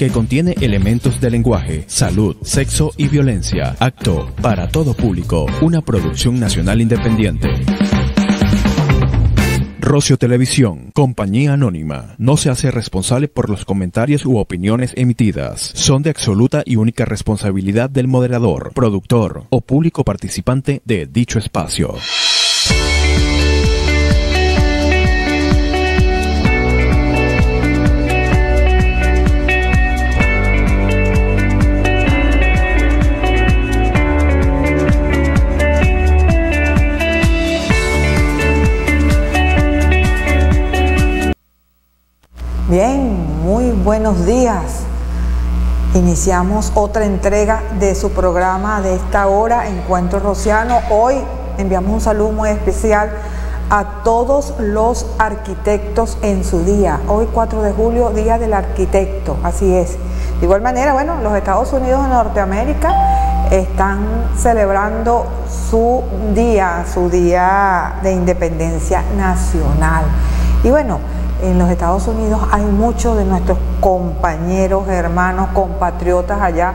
que contiene elementos de lenguaje, salud, sexo y violencia. Acto para todo público. Una producción nacional independiente. Rocio Televisión, compañía anónima, no se hace responsable por los comentarios u opiniones emitidas. Son de absoluta y única responsabilidad del moderador, productor o público participante de dicho espacio. Bien, muy buenos días. Iniciamos otra entrega de su programa de esta hora, Encuentro Rociano. Hoy enviamos un saludo muy especial a todos los arquitectos en su día. Hoy 4 de julio, Día del Arquitecto, así es. De igual manera, bueno, los Estados Unidos de Norteamérica están celebrando su día, su día de independencia nacional. Y bueno, en los Estados Unidos hay muchos de nuestros compañeros, hermanos, compatriotas allá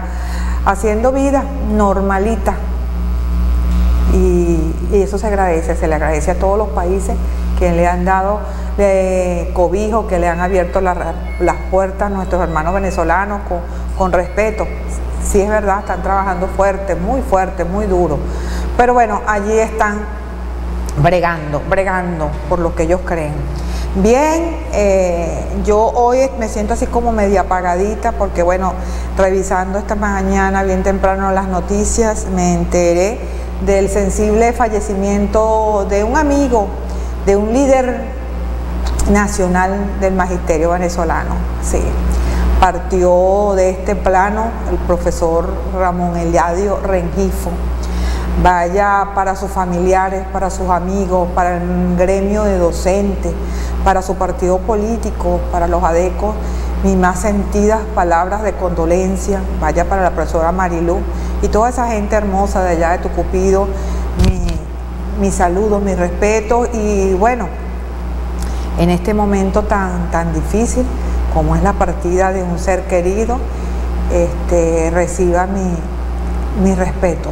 haciendo vida normalita. Y, eso se agradece, se le agradece a todos los países que le han dado cobijo, que le han abierto las puertas a nuestros hermanos venezolanos con respeto. Sí es verdad, están trabajando fuerte, muy fuerte, muy duro. Pero bueno, allí están bregando, bregando por lo que ellos creen. Bien, eh, yo hoy me siento así como media apagadita porque bueno, revisando esta mañana bien temprano las noticias, me enteré del sensible fallecimiento de un amigo, de un líder nacional del magisterio venezolano. Sí, partió de este plano el profesor Ramón Eliadio Rengifo vaya para sus familiares, para sus amigos, para el gremio de docentes, para su partido político, para los adecos, mis más sentidas palabras de condolencia, vaya para la profesora Marilú y toda esa gente hermosa de allá de Tucupido, mi, mi saludo, mi respeto y bueno, en este momento tan, tan difícil como es la partida de un ser querido, este, reciba mi, mi respeto.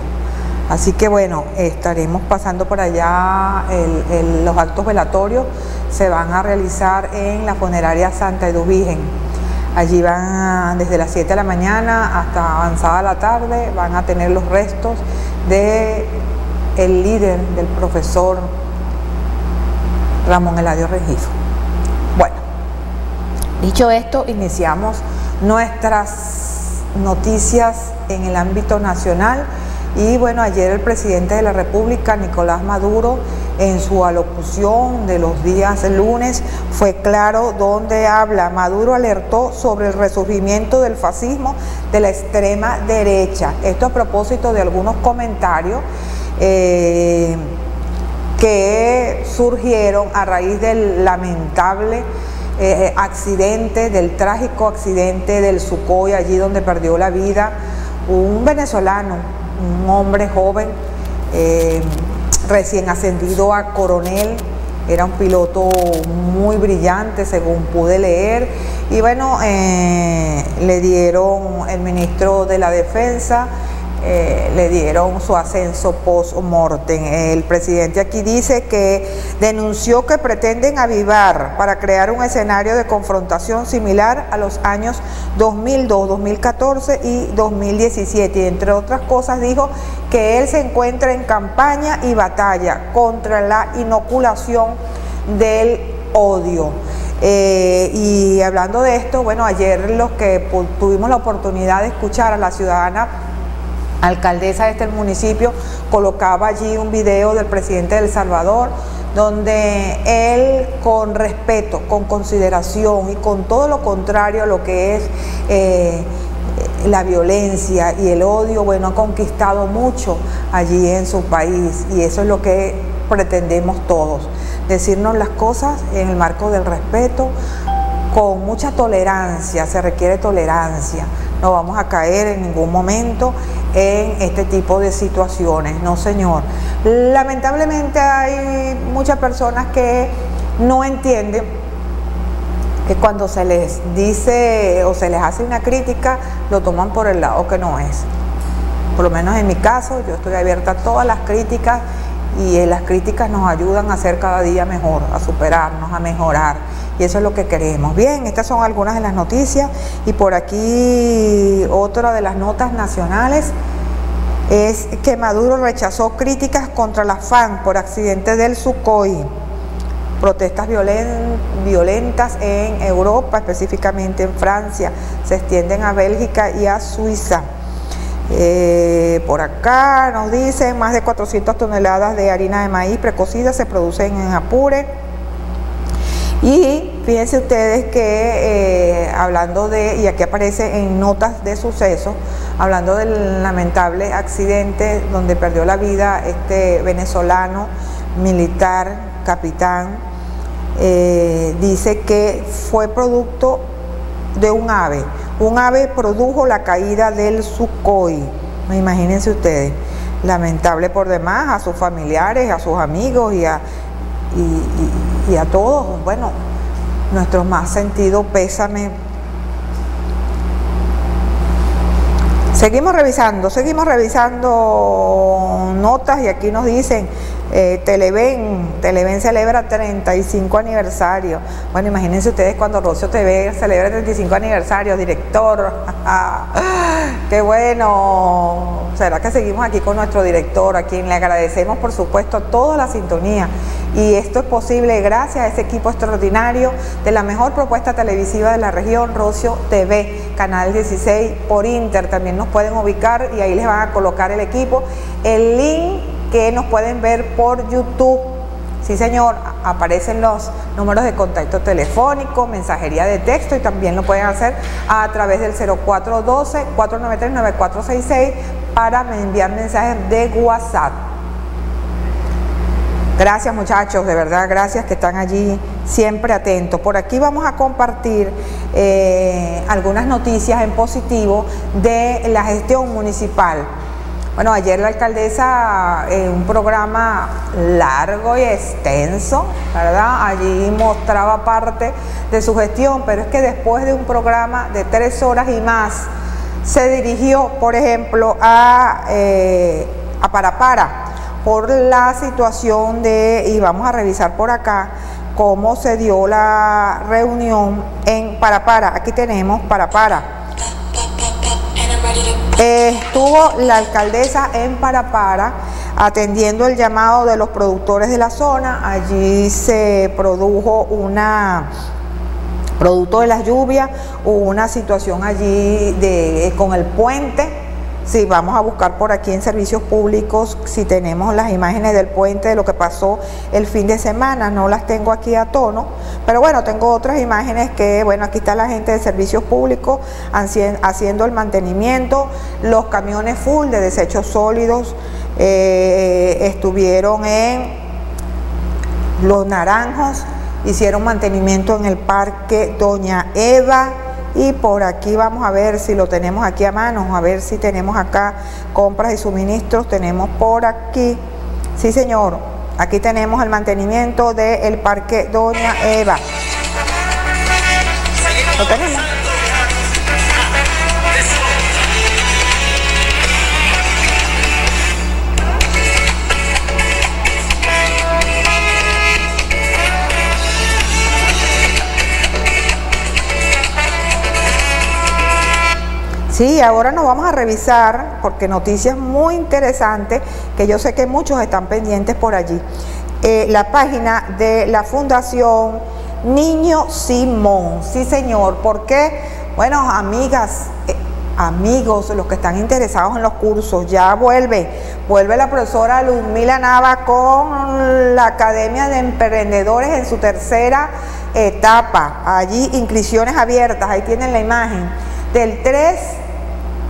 Así que bueno, estaremos pasando por allá, los actos velatorios se van a realizar en la funeraria Santa Edu Virgen. Allí van desde las 7 de la mañana hasta avanzada la tarde, van a tener los restos de el líder del profesor Ramón Eladio Regifo. Bueno, dicho esto, iniciamos nuestras noticias en el ámbito nacional. Y bueno, ayer el presidente de la República, Nicolás Maduro, en su alocución de los días lunes, fue claro donde habla. Maduro alertó sobre el resurgimiento del fascismo de la extrema derecha. Esto a propósito de algunos comentarios. Eh, que surgieron a raíz del lamentable eh, accidente, del trágico accidente del Sucoy, allí donde perdió la vida un venezolano, un hombre joven, eh, recién ascendido a coronel, era un piloto muy brillante según pude leer. Y bueno, eh, le dieron el ministro de la defensa, eh, le dieron su ascenso post-mortem. El presidente aquí dice que denunció que pretenden avivar para crear un escenario de confrontación similar a los años 2002, 2014 y 2017. Y entre otras cosas dijo que él se encuentra en campaña y batalla contra la inoculación del odio. Eh, y hablando de esto, bueno, ayer los que tuvimos la oportunidad de escuchar a la ciudadana alcaldesa de este municipio, colocaba allí un video del presidente de El Salvador, donde él con respeto, con consideración y con todo lo contrario a lo que es eh, la violencia y el odio, bueno, ha conquistado mucho allí en su país y eso es lo que pretendemos todos, decirnos las cosas en el marco del respeto, con mucha tolerancia, se requiere tolerancia, no vamos a caer en ningún momento en este tipo de situaciones, no señor. Lamentablemente hay muchas personas que no entienden que cuando se les dice o se les hace una crítica, lo toman por el lado que no es. Por lo menos en mi caso, yo estoy abierta a todas las críticas y eh, las críticas nos ayudan a ser cada día mejor, a superarnos, a mejorar. Y eso es lo que queremos. Bien, estas son algunas de las noticias y por aquí otra de las notas nacionales es que Maduro rechazó críticas contra la FAN por accidente del Sukhoi. Protestas violentas en Europa, específicamente en Francia, se extienden a Bélgica y a Suiza. Eh, por acá nos dicen más de 400 toneladas de harina de maíz precocida se producen en Apure. Y fíjense ustedes que eh, hablando de, y aquí aparece en notas de suceso, hablando del lamentable accidente donde perdió la vida este venezolano militar, capitán, eh, dice que fue producto de un ave. Un ave produjo la caída del Sukhoi. Imagínense ustedes. Lamentable por demás a sus familiares, a sus amigos y a, y, a todos. Bueno, nuestro más sentido pésame. Seguimos revisando, seguimos revisando notas y aquí nos dicen eh, Televen, Televen celebra 35 aniversario. Bueno, imagínense ustedes cuando Rocio TV celebra 35 aniversario, director. ¡Qué bueno! ¿Será que seguimos aquí con nuestro director, a quien le agradecemos, por supuesto, toda la sintonía? Y esto es posible gracias a ese equipo extraordinario de la mejor propuesta televisiva de la región, Rocio TV, canal 16 por Inter. También nos pueden ubicar y ahí les van a colocar el equipo. El link que nos pueden ver por YouTube. Sí, señor, aparecen los números de contacto telefónico, mensajería de texto y también lo pueden hacer a través del 0412-493-9466 para enviar mensajes de WhatsApp. Gracias muchachos, de verdad, gracias que están allí siempre atentos. Por aquí vamos a compartir eh, algunas noticias en positivo de la gestión municipal. Bueno, ayer la alcaldesa en un programa largo y extenso, ¿verdad? Allí mostraba parte de su gestión, pero es que después de un programa de tres horas y más, se dirigió, por ejemplo, a, eh, a Parapara por la situación de, y vamos a revisar por acá, cómo se dio la reunión en Parapara. Aquí tenemos Parapara estuvo la alcaldesa en Parapara atendiendo el llamado de los productores de la zona. Allí se produjo una producto de las lluvias, una situación allí de, con el puente si vamos a buscar por aquí en servicios públicos, si tenemos las imágenes del puente de lo que pasó el fin de semana, no las tengo aquí a tono, pero bueno, tengo otras imágenes que, bueno, aquí está la gente de servicios públicos haciendo el mantenimiento, los camiones full de desechos sólidos eh, estuvieron en Los Naranjos, hicieron mantenimiento en el parque Doña Eva, y por aquí vamos a ver si lo tenemos aquí a mano, a ver si tenemos acá compras y suministros, tenemos por aquí, sí señor, aquí tenemos el mantenimiento del parque Doña Eva. Lo tenemos. Sí, ahora nos vamos a revisar, porque noticias muy interesantes, que yo sé que muchos están pendientes por allí. Eh, la página de la Fundación Niño Simón. Sí, señor. ¿Por qué? Bueno, amigas, eh, amigos, los que están interesados en los cursos, ya vuelve. Vuelve la profesora Luzmila Nava con la Academia de Emprendedores en su tercera etapa. Allí inscripciones abiertas, ahí tienen la imagen. Del 3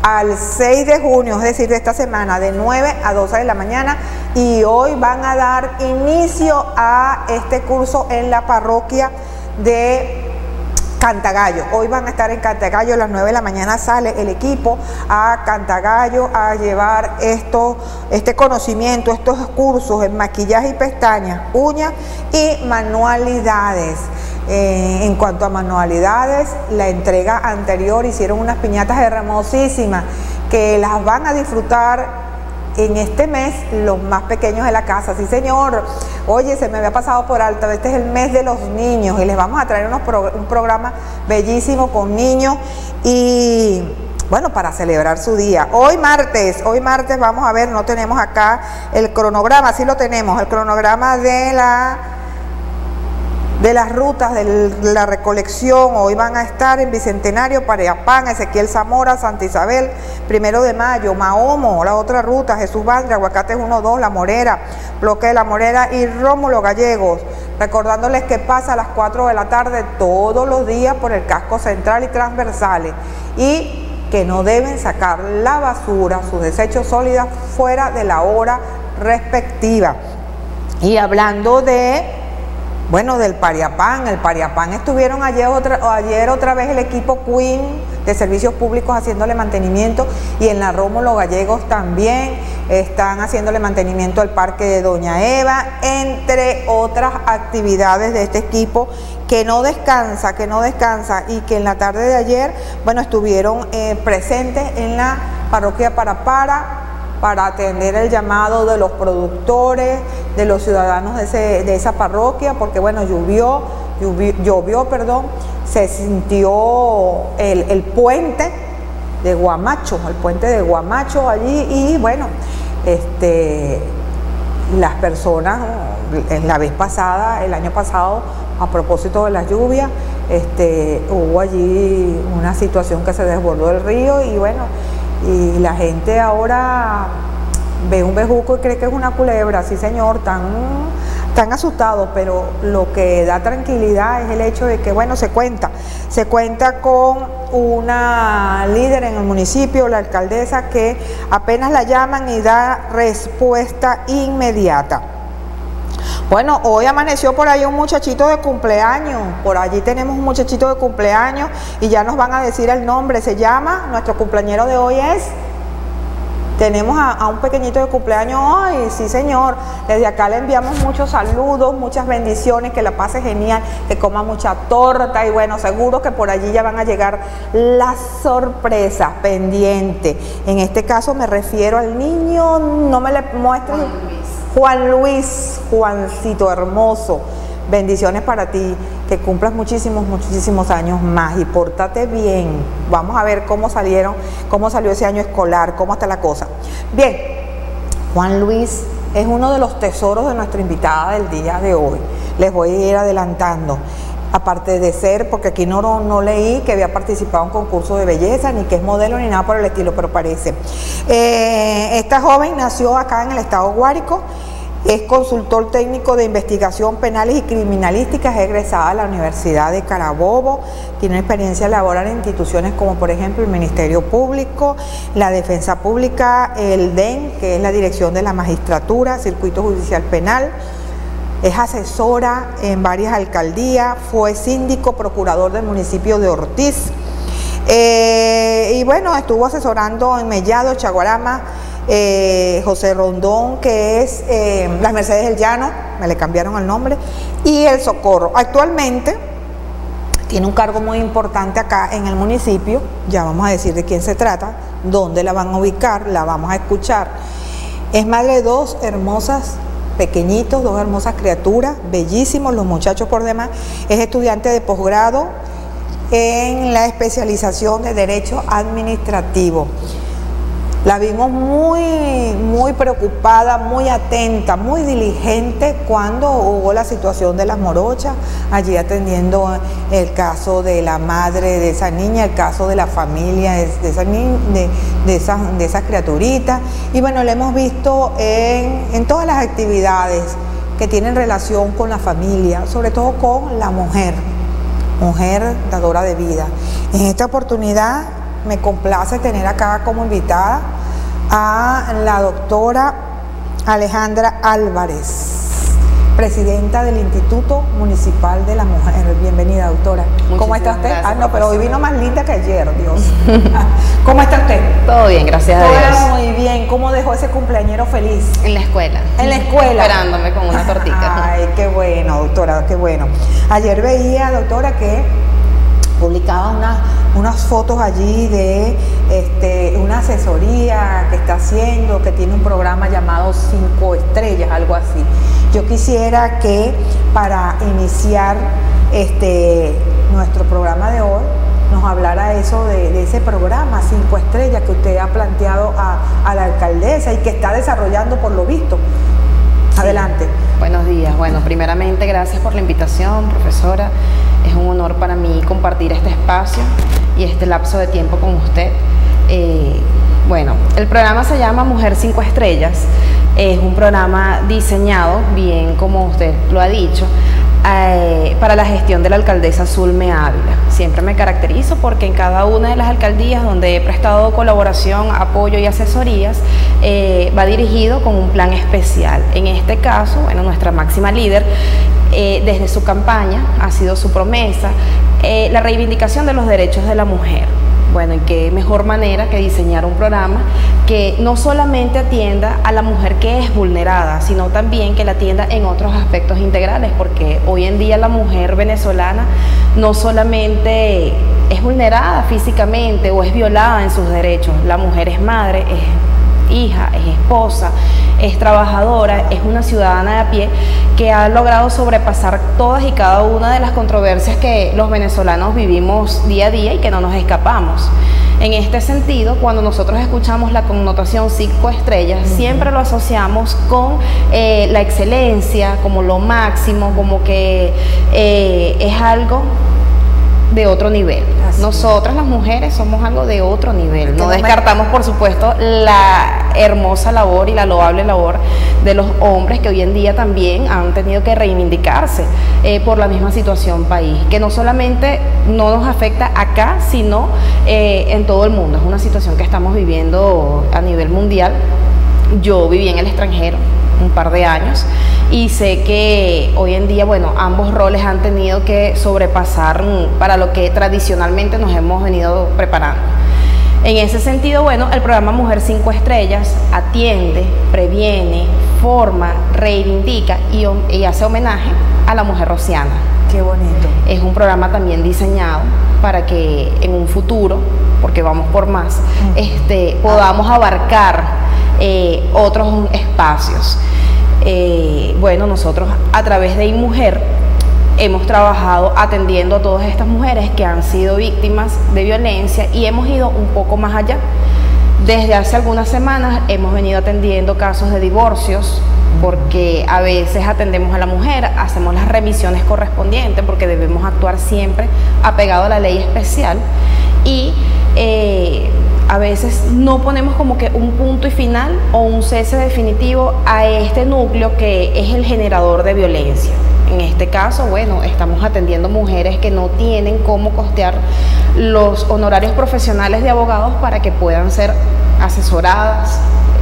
al 6 de junio, es decir, de esta semana, de 9 a 12 de la mañana. Y hoy van a dar inicio a este curso en la parroquia de Cantagallo. Hoy van a estar en Cantagallo a las 9 de la mañana sale el equipo a Cantagallo a llevar esto, este conocimiento, estos cursos en maquillaje y pestañas, uñas y manualidades. Eh, en cuanto a manualidades, la entrega anterior hicieron unas piñatas hermosísimas que las van a disfrutar en este mes los más pequeños de la casa. Sí, señor. Oye, se me había pasado por alto. Este es el mes de los niños y les vamos a traer un programa bellísimo con niños y bueno, para celebrar su día. Hoy martes, hoy martes vamos a ver, no tenemos acá el cronograma, sí lo tenemos, el cronograma de la de las rutas de la recolección. Hoy van a estar en Bicentenario, Pareapán, Ezequiel Zamora, Santa Isabel, Primero de Mayo, Mahomo, la otra ruta, Jesús Bandra, Aguacates 1-2, La Morera, Bloque de La Morera y Rómulo Gallegos. Recordándoles que pasa a las 4 de la tarde todos los días por el casco central y transversales. Y que no deben sacar la basura, sus desechos sólidos fuera de la hora respectiva. Y hablando de bueno, del Pariapán, el Pariapán. Estuvieron ayer otra, ayer otra vez el equipo Queen de servicios públicos haciéndole mantenimiento y en la Rómulo Gallegos también están haciéndole mantenimiento al parque de Doña Eva, entre otras actividades de este equipo que no descansa, que no descansa y que en la tarde de ayer, bueno, estuvieron eh, presentes en la parroquia Parapara para atender el llamado de los productores, de los ciudadanos de, esa parroquia, porque bueno, llovió, llovió, perdón, se sintió el, puente de Guamacho, el puente de Guamacho allí y bueno, este, las personas, la vez pasada, el año pasado, a propósito de las lluvias, este, hubo allí una situación que se desbordó el río y bueno, y la gente ahora ve un bejuco y cree que es una culebra, sí señor, tan, tan asustado, pero lo que da tranquilidad es el hecho de que, bueno, se cuenta, se cuenta con una líder en el municipio, la alcaldesa, que apenas la llaman y da respuesta inmediata. Bueno, hoy amaneció por ahí un muchachito de cumpleaños, por allí tenemos un muchachito de cumpleaños y ya nos van a decir el nombre, se llama, nuestro cumpleañero de hoy es... Tenemos a, un pequeñito de cumpleaños hoy, sí señor. Desde acá le enviamos muchos saludos, muchas bendiciones, que la pase genial, que coma mucha torta y bueno, seguro que por allí ya van a llegar las sorpresas pendientes. En este caso me refiero al niño, no me le muestres. Juan Luis, Juancito hermoso, bendiciones para ti, que cumplas muchísimos, muchísimos años más y pórtate bien. Vamos a ver cómo salieron, cómo salió ese año escolar, cómo está la cosa. Bien, Juan Luis es uno de los tesoros de nuestra invitada del día de hoy. Les voy a ir adelantando aparte de ser, porque aquí no, no leí que había participado en concurso de belleza, ni que es modelo, ni nada por el estilo, pero parece. Eh, esta joven nació acá en el estado Guárico, es consultor técnico de investigación penales y criminalísticas, es egresada de la Universidad de Carabobo, tiene experiencia laboral en instituciones como por ejemplo el Ministerio Público, la Defensa Pública, el DEN, que es la Dirección de la Magistratura, Circuito Judicial Penal, es asesora en varias alcaldías, fue síndico procurador del municipio de Ortiz. Eh, y bueno, estuvo asesorando en Mellado, Chaguarama, eh, José Rondón, que es eh, Las Mercedes del Llano, me le cambiaron el nombre, y El Socorro. Actualmente tiene un cargo muy importante acá en el municipio, ya vamos a decir de quién se trata, dónde la van a ubicar, la vamos a escuchar. Es madre de dos hermosas pequeñitos, dos hermosas criaturas, bellísimos los muchachos por demás. Es estudiante de posgrado en la especialización de Derecho Administrativo. La vimos muy, muy preocupada, muy atenta, muy diligente cuando hubo la situación de las morochas, allí atendiendo el caso de la madre de esa niña, el caso de la familia de, esa, de, de, esas, de esas criaturitas. Y bueno, lo hemos visto en todas las actividades que tienen relación con la familia, sobre todo con la mujer, mujer dadora de vida. En esta oportunidad me complace tener acá como invitada a la doctora Alejandra Álvarez. presidenta del Instituto Municipal de la Mujer. Bienvenida, doctora. ¿Cómo está usted? ah, no, pero hoy vino más linda que ayer, Dios. ¿Cómo está usted? Todo bien, gracias a Dios. muy bien. ¿Cómo dejó ese cumpleañero feliz? En la escuela. En la escuela. Esperándome con una tortita. Ay, qué bueno, doctora, qué bueno. Ayer veía, doctora, que publicaba unas, unas fotos allí de este, una asesoría que está haciendo, que tiene un programa llamado Cinco Estrellas, algo así. Yo quisiera que para iniciar este, nuestro programa de hoy, nos hablara eso de, ese programa Cinco Estrellas que usted ha planteado a, a, la alcaldesa y que está desarrollando por lo visto. Adelante. Buenos días. Bueno, primeramente gracias por la invitación, profesora. Es un honor para mí compartir este espacio y este lapso de tiempo con usted. Eh, bueno, el programa se llama Mujer Cinco Estrellas. Es un programa diseñado, bien como usted lo ha dicho, eh, para la gestión de la alcaldesa Zulme Ávila. Siempre me caracterizo porque en cada una de las alcaldías donde he prestado colaboración, apoyo y asesorías, eh, va dirigido con un plan especial. En este caso, bueno, nuestra máxima líder, eh, desde su campaña, ha sido su promesa, la reivindicación de los derechos de la mujer. Bueno, y qué mejor manera que diseñar un programa que no solamente atienda a la mujer que es vulnerada, sino también que la atienda en otros aspectos integrales, porque hoy en día la mujer venezolana no solamente es vulnerada físicamente o es violada en sus derechos, la mujer es madre, es hija, es esposa, es trabajadora, es una ciudadana de a pie que ha logrado sobrepasar todas y cada una de las controversias que los venezolanos vivimos día a día y que no nos escapamos. En este sentido, cuando nosotros escuchamos la connotación cinco estrellas, siempre lo asociamos con eh, la excelencia, como lo máximo, como que eh, es algo de otro nivel. Nosotras las mujeres somos algo de otro nivel. No descartamos, por supuesto, la hermosa labor y la loable labor de los hombres que hoy en día también han tenido que reivindicarse eh, por la misma situación país, que no solamente no nos afecta acá, sino eh, en todo el mundo. Es una situación que estamos viviendo a nivel mundial. Yo viví en el extranjero un par de años y sé que hoy en día, bueno, ambos roles han tenido que sobrepasar para lo que tradicionalmente nos hemos venido preparando. En ese sentido, bueno, el programa Mujer 5 Estrellas atiende, previene, forma, reivindica y, hace homenaje a la mujer rociana. Qué bonito. Es un programa también diseñado para que en un futuro, porque vamos por más, este, podamos abarcar eh, otros espacios. Eh, bueno, nosotros a través de InMujer hemos trabajado atendiendo a todas estas mujeres que han sido víctimas de violencia y hemos ido un poco más allá. Desde hace algunas semanas hemos venido atendiendo casos de divorcios porque a veces atendemos a la mujer, hacemos las remisiones correspondientes porque debemos actuar siempre apegado a la ley especial y eh, a veces no ponemos como que un punto y final o un cese definitivo a este núcleo que es el generador de violencia. En este caso, bueno, estamos atendiendo mujeres que no tienen cómo costear los honorarios profesionales de abogados para que puedan ser asesoradas,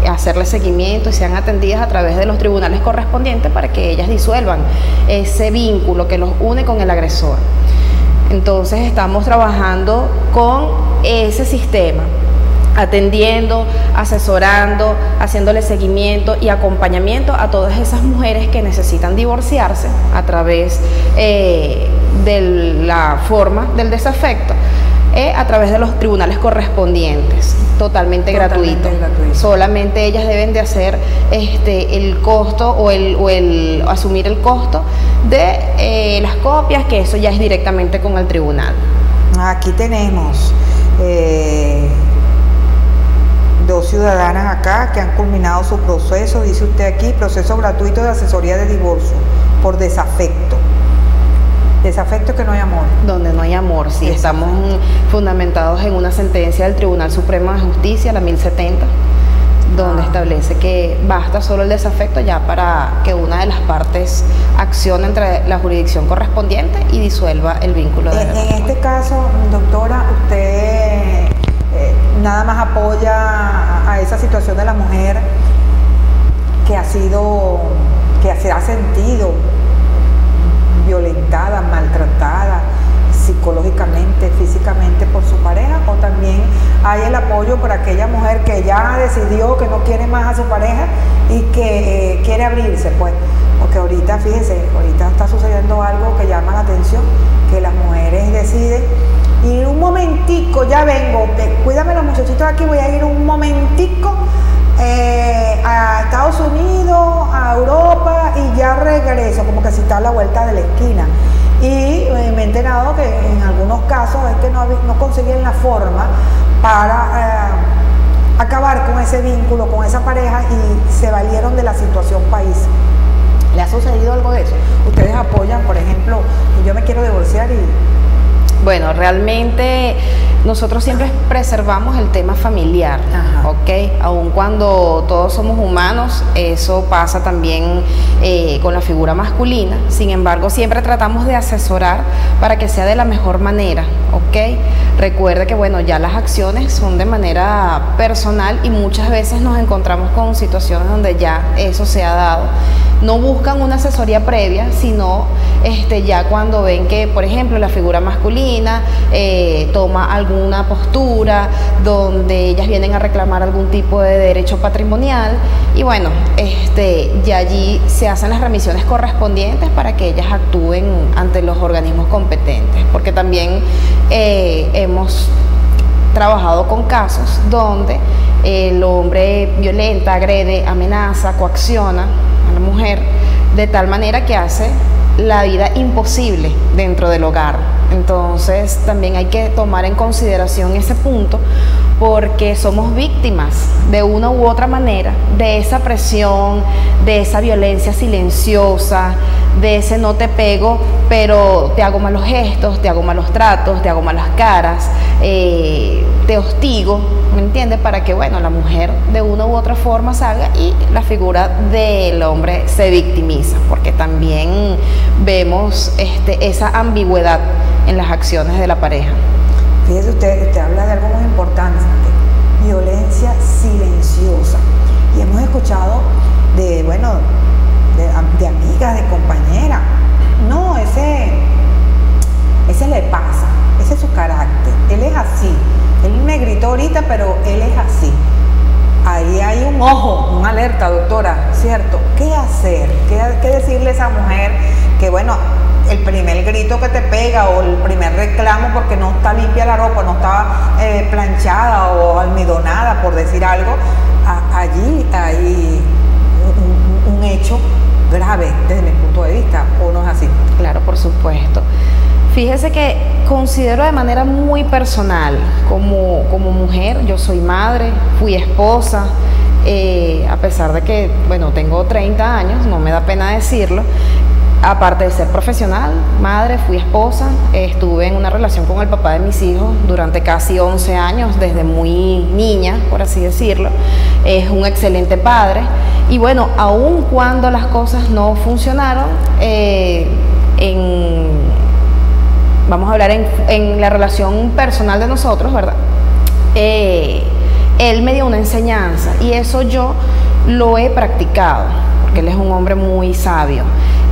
hacerle seguimiento y sean atendidas a través de los tribunales correspondientes para que ellas disuelvan ese vínculo que los une con el agresor. Entonces estamos trabajando con ese sistema atendiendo, asesorando, haciéndole seguimiento y acompañamiento a todas esas mujeres que necesitan divorciarse a través eh, de la forma del desafecto. Eh, a través de los tribunales correspondientes, totalmente, gratuito. Solamente ellas deben de hacer este, el costo o el, o el asumir el costo de eh, las copias, que eso ya es directamente con el tribunal. Aquí tenemos dos ciudadanas acá que han culminado su proceso, dice usted aquí, proceso gratuito de asesoría de divorcio por desafecto. Desafecto que no hay amor. Donde no hay amor, sí. Estamos fundamentados en una sentencia del Tribunal Supremo de Justicia, la 1070, donde ah. establece que basta solo el desafecto ya para que una de las partes accione entre la jurisdicción correspondiente y disuelva el vínculo. De en, en este caso, doctora, usted nada más apoya a, esa situación de la mujer que ha sido que se ha sentido violentada, maltratada psicológicamente, físicamente por su pareja, o también hay el apoyo por aquella mujer que ya decidió que no quiere más a su pareja y que eh, quiere abrirse, pues, porque ahorita, fíjense, ahorita está sucediendo algo que llama la atención, que las mujeres deciden y un momentico, ya vengo, cuídame los muchachitos aquí, voy a ir un momentico eh, a Estados Unidos, a Europa y ya regreso, como que si está a la vuelta de la esquina. Y eh, me he enterado que en algunos casos es que no, consiguen la forma para eh, acabar con ese vínculo, con esa pareja y se valieron de la situación país. ¿Le ha sucedido algo de eso? Ustedes apoyan, por ejemplo, yo me quiero divorciar y bueno, realmente nosotros siempre preservamos el tema familiar, ¿ok? Aun cuando todos somos humanos, eso pasa también eh, con la figura masculina. Sin embargo, siempre tratamos de asesorar para que sea de la mejor manera, ¿ok? Recuerde que, bueno, ya las acciones son de manera personal y muchas veces nos encontramos con situaciones donde ya eso se ha dado no buscan una asesoría previa, sino este, ya cuando ven que, por ejemplo, la figura masculina eh, toma alguna postura donde ellas vienen a reclamar algún tipo de derecho patrimonial y bueno, este, ya allí se hacen las remisiones correspondientes para que ellas actúen ante los organismos competentes, porque también eh, hemos trabajado con casos donde el hombre violenta, agrede, amenaza, coacciona la mujer de tal manera que hace la vida imposible dentro del hogar. Entonces también hay que tomar en consideración ese punto porque somos víctimas de una u otra manera de esa presión, de esa violencia silenciosa, de ese no te pego, pero te hago malos gestos, te hago malos tratos, te hago malas caras, eh, te hostigo, ¿me entiendes? Para que, bueno, la mujer de una u otra forma salga y la figura del hombre se victimiza, porque también vemos este, esa ambigüedad en las acciones de la pareja. Fíjese usted, usted habla de algo muy importante, violencia silenciosa. Y hemos escuchado de, bueno, de, amigas, de compañeras. No, ese, ese le pasa, ese es su carácter. Él es así. Él me gritó ahorita, pero él es así. Ahí hay un ojo, una alerta, doctora, ¿cierto? ¿Qué hacer? ¿Qué, qué decirle a esa mujer que, bueno, el primer grito que te pega o el primer reclamo porque no está limpia la ropa, no está eh, planchada o almidonada, por decir algo, allí hay un, hecho grave desde mi punto de vista, ¿o no es así? Claro, por supuesto. Fíjese que considero de manera muy personal, como, como mujer, yo soy madre, fui esposa, eh, a pesar de que, bueno, tengo 30 años, no me da pena decirlo, aparte de ser profesional, madre, fui esposa, estuve en una relación con el papá de mis hijos durante casi 11 años, desde muy niña, por así decirlo. Es un excelente padre. Y bueno, aun cuando las cosas no funcionaron, eh, vamos a hablar en, la relación personal de nosotros, ¿verdad? Eh, él me dio una enseñanza y eso yo lo he practicado, porque él es un hombre muy sabio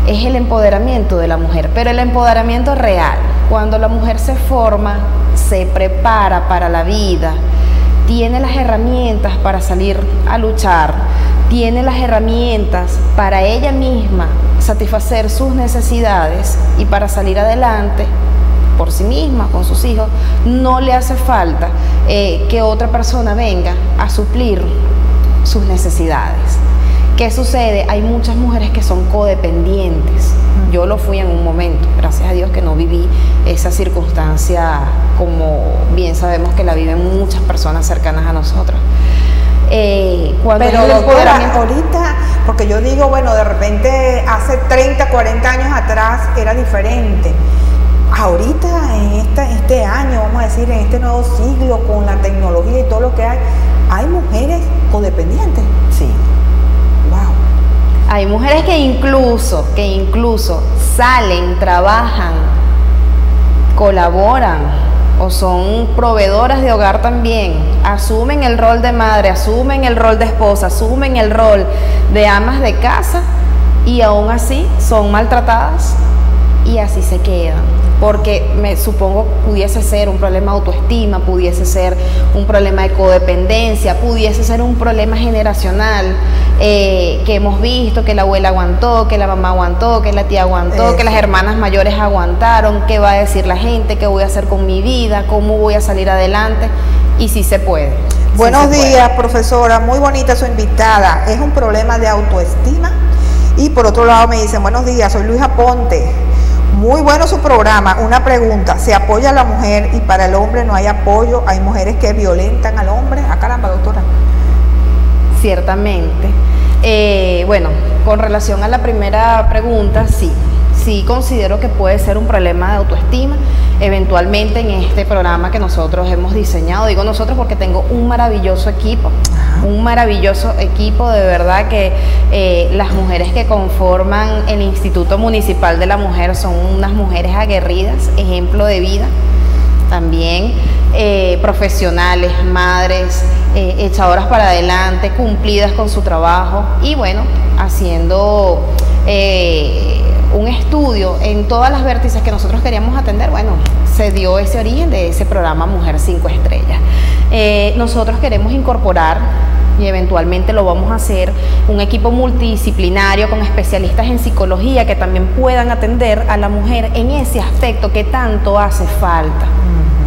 es el empoderamiento de la mujer, pero el empoderamiento real, cuando la mujer se forma, se prepara para la vida, tiene las herramientas para salir a luchar, tiene las herramientas para ella misma satisfacer sus necesidades y para salir adelante por sí misma, con sus hijos, no le hace falta eh, que otra persona venga a suplir sus necesidades. ¿Qué sucede? Hay muchas mujeres que son codependientes. Yo lo fui en un momento, gracias a Dios que no viví esa circunstancia como bien sabemos que la viven muchas personas cercanas a nosotros. Eh, cuando Pero ahorita, porque yo digo, bueno, de repente hace 30, 40 años atrás era diferente. Ahorita, en este, este año, vamos a decir, en este nuevo siglo, con la tecnología y todo lo que hay, hay mujeres codependientes. Sí. Hay mujeres que incluso, que incluso salen, trabajan, colaboran o son proveedoras de hogar también, asumen el rol de madre, asumen el rol de esposa, asumen el rol de amas de casa y aún así son maltratadas y así se quedan. Porque me supongo pudiese ser un problema de autoestima, pudiese ser un problema de codependencia, pudiese ser un problema generacional eh, que hemos visto, que la abuela aguantó, que la mamá aguantó, que la tía aguantó, que las hermanas mayores aguantaron, qué va a decir la gente, qué voy a hacer con mi vida, cómo voy a salir adelante y sí se puede. Buenos días, profesora, muy bonita su invitada. Es un problema de autoestima. Y por otro lado me dicen, buenos días, soy Luis Aponte. Muy bueno su programa. Una pregunta, ¿se apoya a la mujer y para el hombre no hay apoyo? ¿Hay mujeres que violentan al hombre? Ah, caramba, doctora. Ciertamente. Eh, bueno, con relación a la primera pregunta, sí, sí considero que puede ser un problema de autoestima eventualmente en este programa que nosotros hemos diseñado. Digo nosotros porque tengo un maravilloso equipo, un maravilloso equipo, de verdad que eh, las mujeres que conforman el Instituto Municipal de la Mujer son unas mujeres aguerridas, ejemplo de vida, también eh, profesionales, madres, eh, echadoras para adelante, cumplidas con su trabajo y bueno, haciendo un estudio en todas las vértices que nosotros queríamos atender, bueno, se dio ese origen de ese programa Mujer 5 Estrellas. Eh, nosotros queremos incorporar y eventualmente lo vamos a hacer, un equipo multidisciplinario con especialistas en psicología que también puedan atender a la mujer en ese aspecto que tanto hace falta.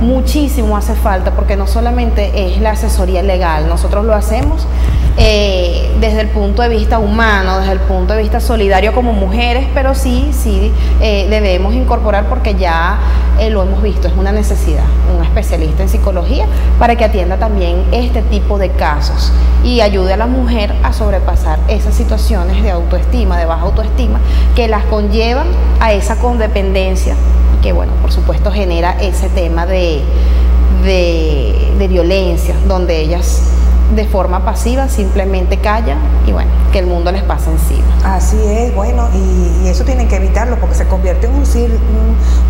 Muchísimo hace falta porque no solamente es la asesoría legal, nosotros lo hacemos eh, desde el punto de vista humano, desde el punto de vista solidario como mujeres, pero sí, sí eh, debemos incorporar porque ya eh, lo hemos visto, es una necesidad, un especialista en psicología para que atienda también este tipo de casos y ayude a la mujer a sobrepasar esas situaciones de autoestima, de baja autoestima, que las conllevan a esa condependencia que bueno, por supuesto genera ese tema de, de, de violencia, donde ellas de forma pasiva, simplemente callan y bueno, que el mundo les pase encima. Así es, bueno, y, eso tienen que evitarlo porque se convierte en un,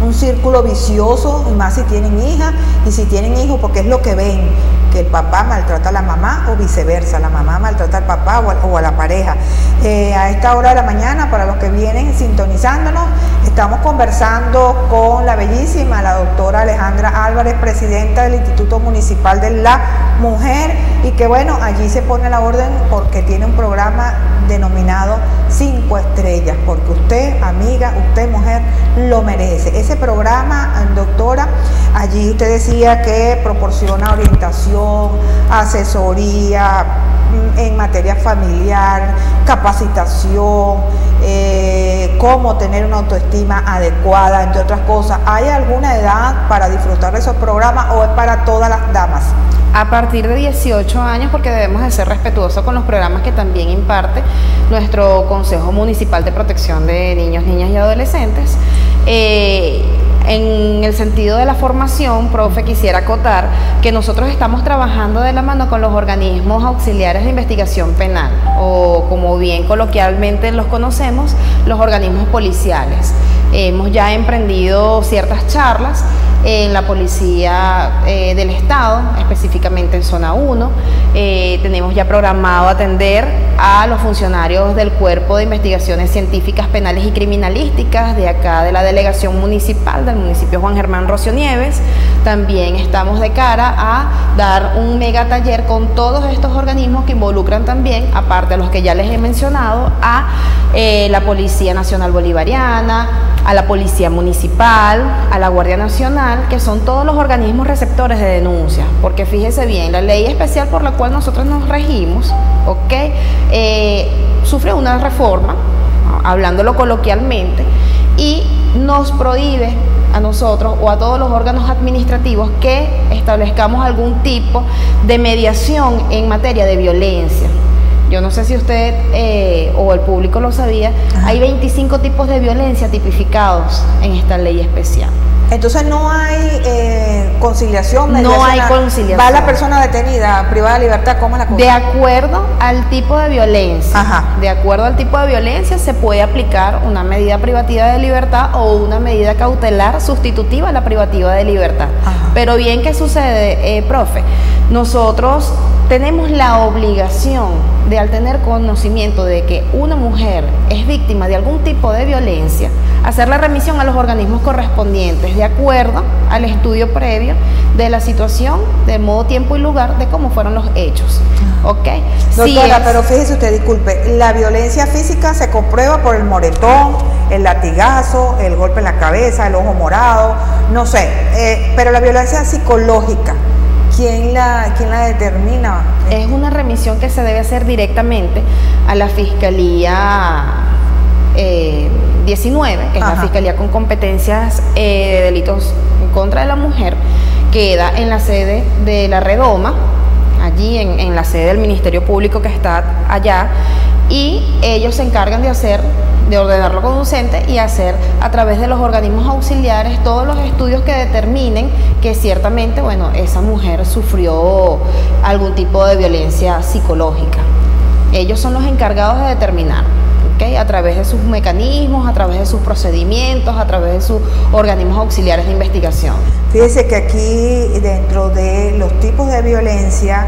un, círculo vicioso, más si tienen hijas y si tienen hijos, porque es lo que ven, que el papá maltrata a la mamá o viceversa, la mamá maltrata al papá o a, la pareja. Eh, a esta hora de la mañana, para los que vienen sintonizándonos, estamos conversando con la bellísima, la doctora Alejandra Álvarez, presidenta del Instituto Municipal de la Mujer, y que bueno, allí se pone la orden porque tiene un programa denominado Cinco Estrellas, porque usted, amiga, usted, mujer, lo merece. Ese programa, doctora, allí usted decía que proporciona orientación, asesoría mm, en materia familiar, capacitación, eh, cómo tener una autoestima adecuada, entre otras cosas. ¿Hay alguna edad para disfrutar de esos programas o es para todas las damas? a partir de 18 años porque debemos de ser respetuosos con los programas que también imparte nuestro Consejo Municipal de Protección de Niños, Niñas y Adolescentes. Eh, en el sentido de la formación, profe, quisiera acotar que nosotros estamos trabajando de la mano con los organismos auxiliares de investigación penal, o como bien coloquialmente los conocemos, los organismos policiales. Hemos ya emprendido ciertas charlas en la Policía eh, del Estado, específicamente en Zona 1. Eh, tenemos ya programado atender a los funcionarios del Cuerpo de Investigaciones Científicas Penales y Criminalísticas de acá de la Delegación Municipal del municipio Juan Germán Rocio Nieves. También estamos de cara a dar un mega taller con todos estos organismos que involucran también, aparte de los que ya les he mencionado, a eh, la Policía Nacional Bolivariana, a la Policía Municipal, a la Guardia Nacional, que son todos los organismos receptores de denuncias. Porque fíjese bien, la ley especial por la cual nosotros nos regimos, ¿ok? Eh, sufre una reforma, hablándolo coloquialmente, y nos prohíbe a nosotros o a todos los órganos administrativos que establezcamos algún tipo de mediación en materia de violencia. Yo no sé si usted eh, o el público lo sabía, hay 25 tipos de violencia tipificados en esta ley especial. Entonces no hay eh, conciliación. No hay conciliación. Va la persona detenida, privada de libertad, ¿cómo la cosa? De acuerdo al tipo de violencia. Ajá. De acuerdo al tipo de violencia se puede aplicar una medida privativa de libertad o una medida cautelar sustitutiva a la privativa de libertad. Pero bien, ¿qué sucede, eh, profe? Nosotros tenemos la obligación de al tener conocimiento de que una mujer es víctima de algún tipo de violencia, hacer la remisión a los organismos correspondientes de acuerdo al estudio previo de la situación, del modo, tiempo y lugar de cómo fueron los hechos. Ah. ¿Ok? Doctora, pero fíjese usted, disculpe, la violencia física se comprueba por el moretón, el latigazo, el golpe en la cabeza, el ojo morado, no sé, eh, pero la violencia psicológica. ¿Quién la, ¿Quién la determina? Es una remisión que se debe hacer directamente a la Fiscalía eh, 2019, que es la Fiscalía con competencias eh, de delitos en contra de la mujer, queda en la sede de la Redoma, allí en, en la sede del Ministerio Público que está allá, y ellos se encargan de hacer de ordenarlo conducente y hacer a través de los organismos auxiliares todos los estudios que determinen que ciertamente, bueno, esa mujer sufrió algún tipo de violencia psicológica. Ellos son los encargados de determinar. ¿Okay? a través de sus mecanismos, a través de sus procedimientos, a través de sus organismos auxiliares de investigación. Fíjese que aquí dentro de los tipos de violencia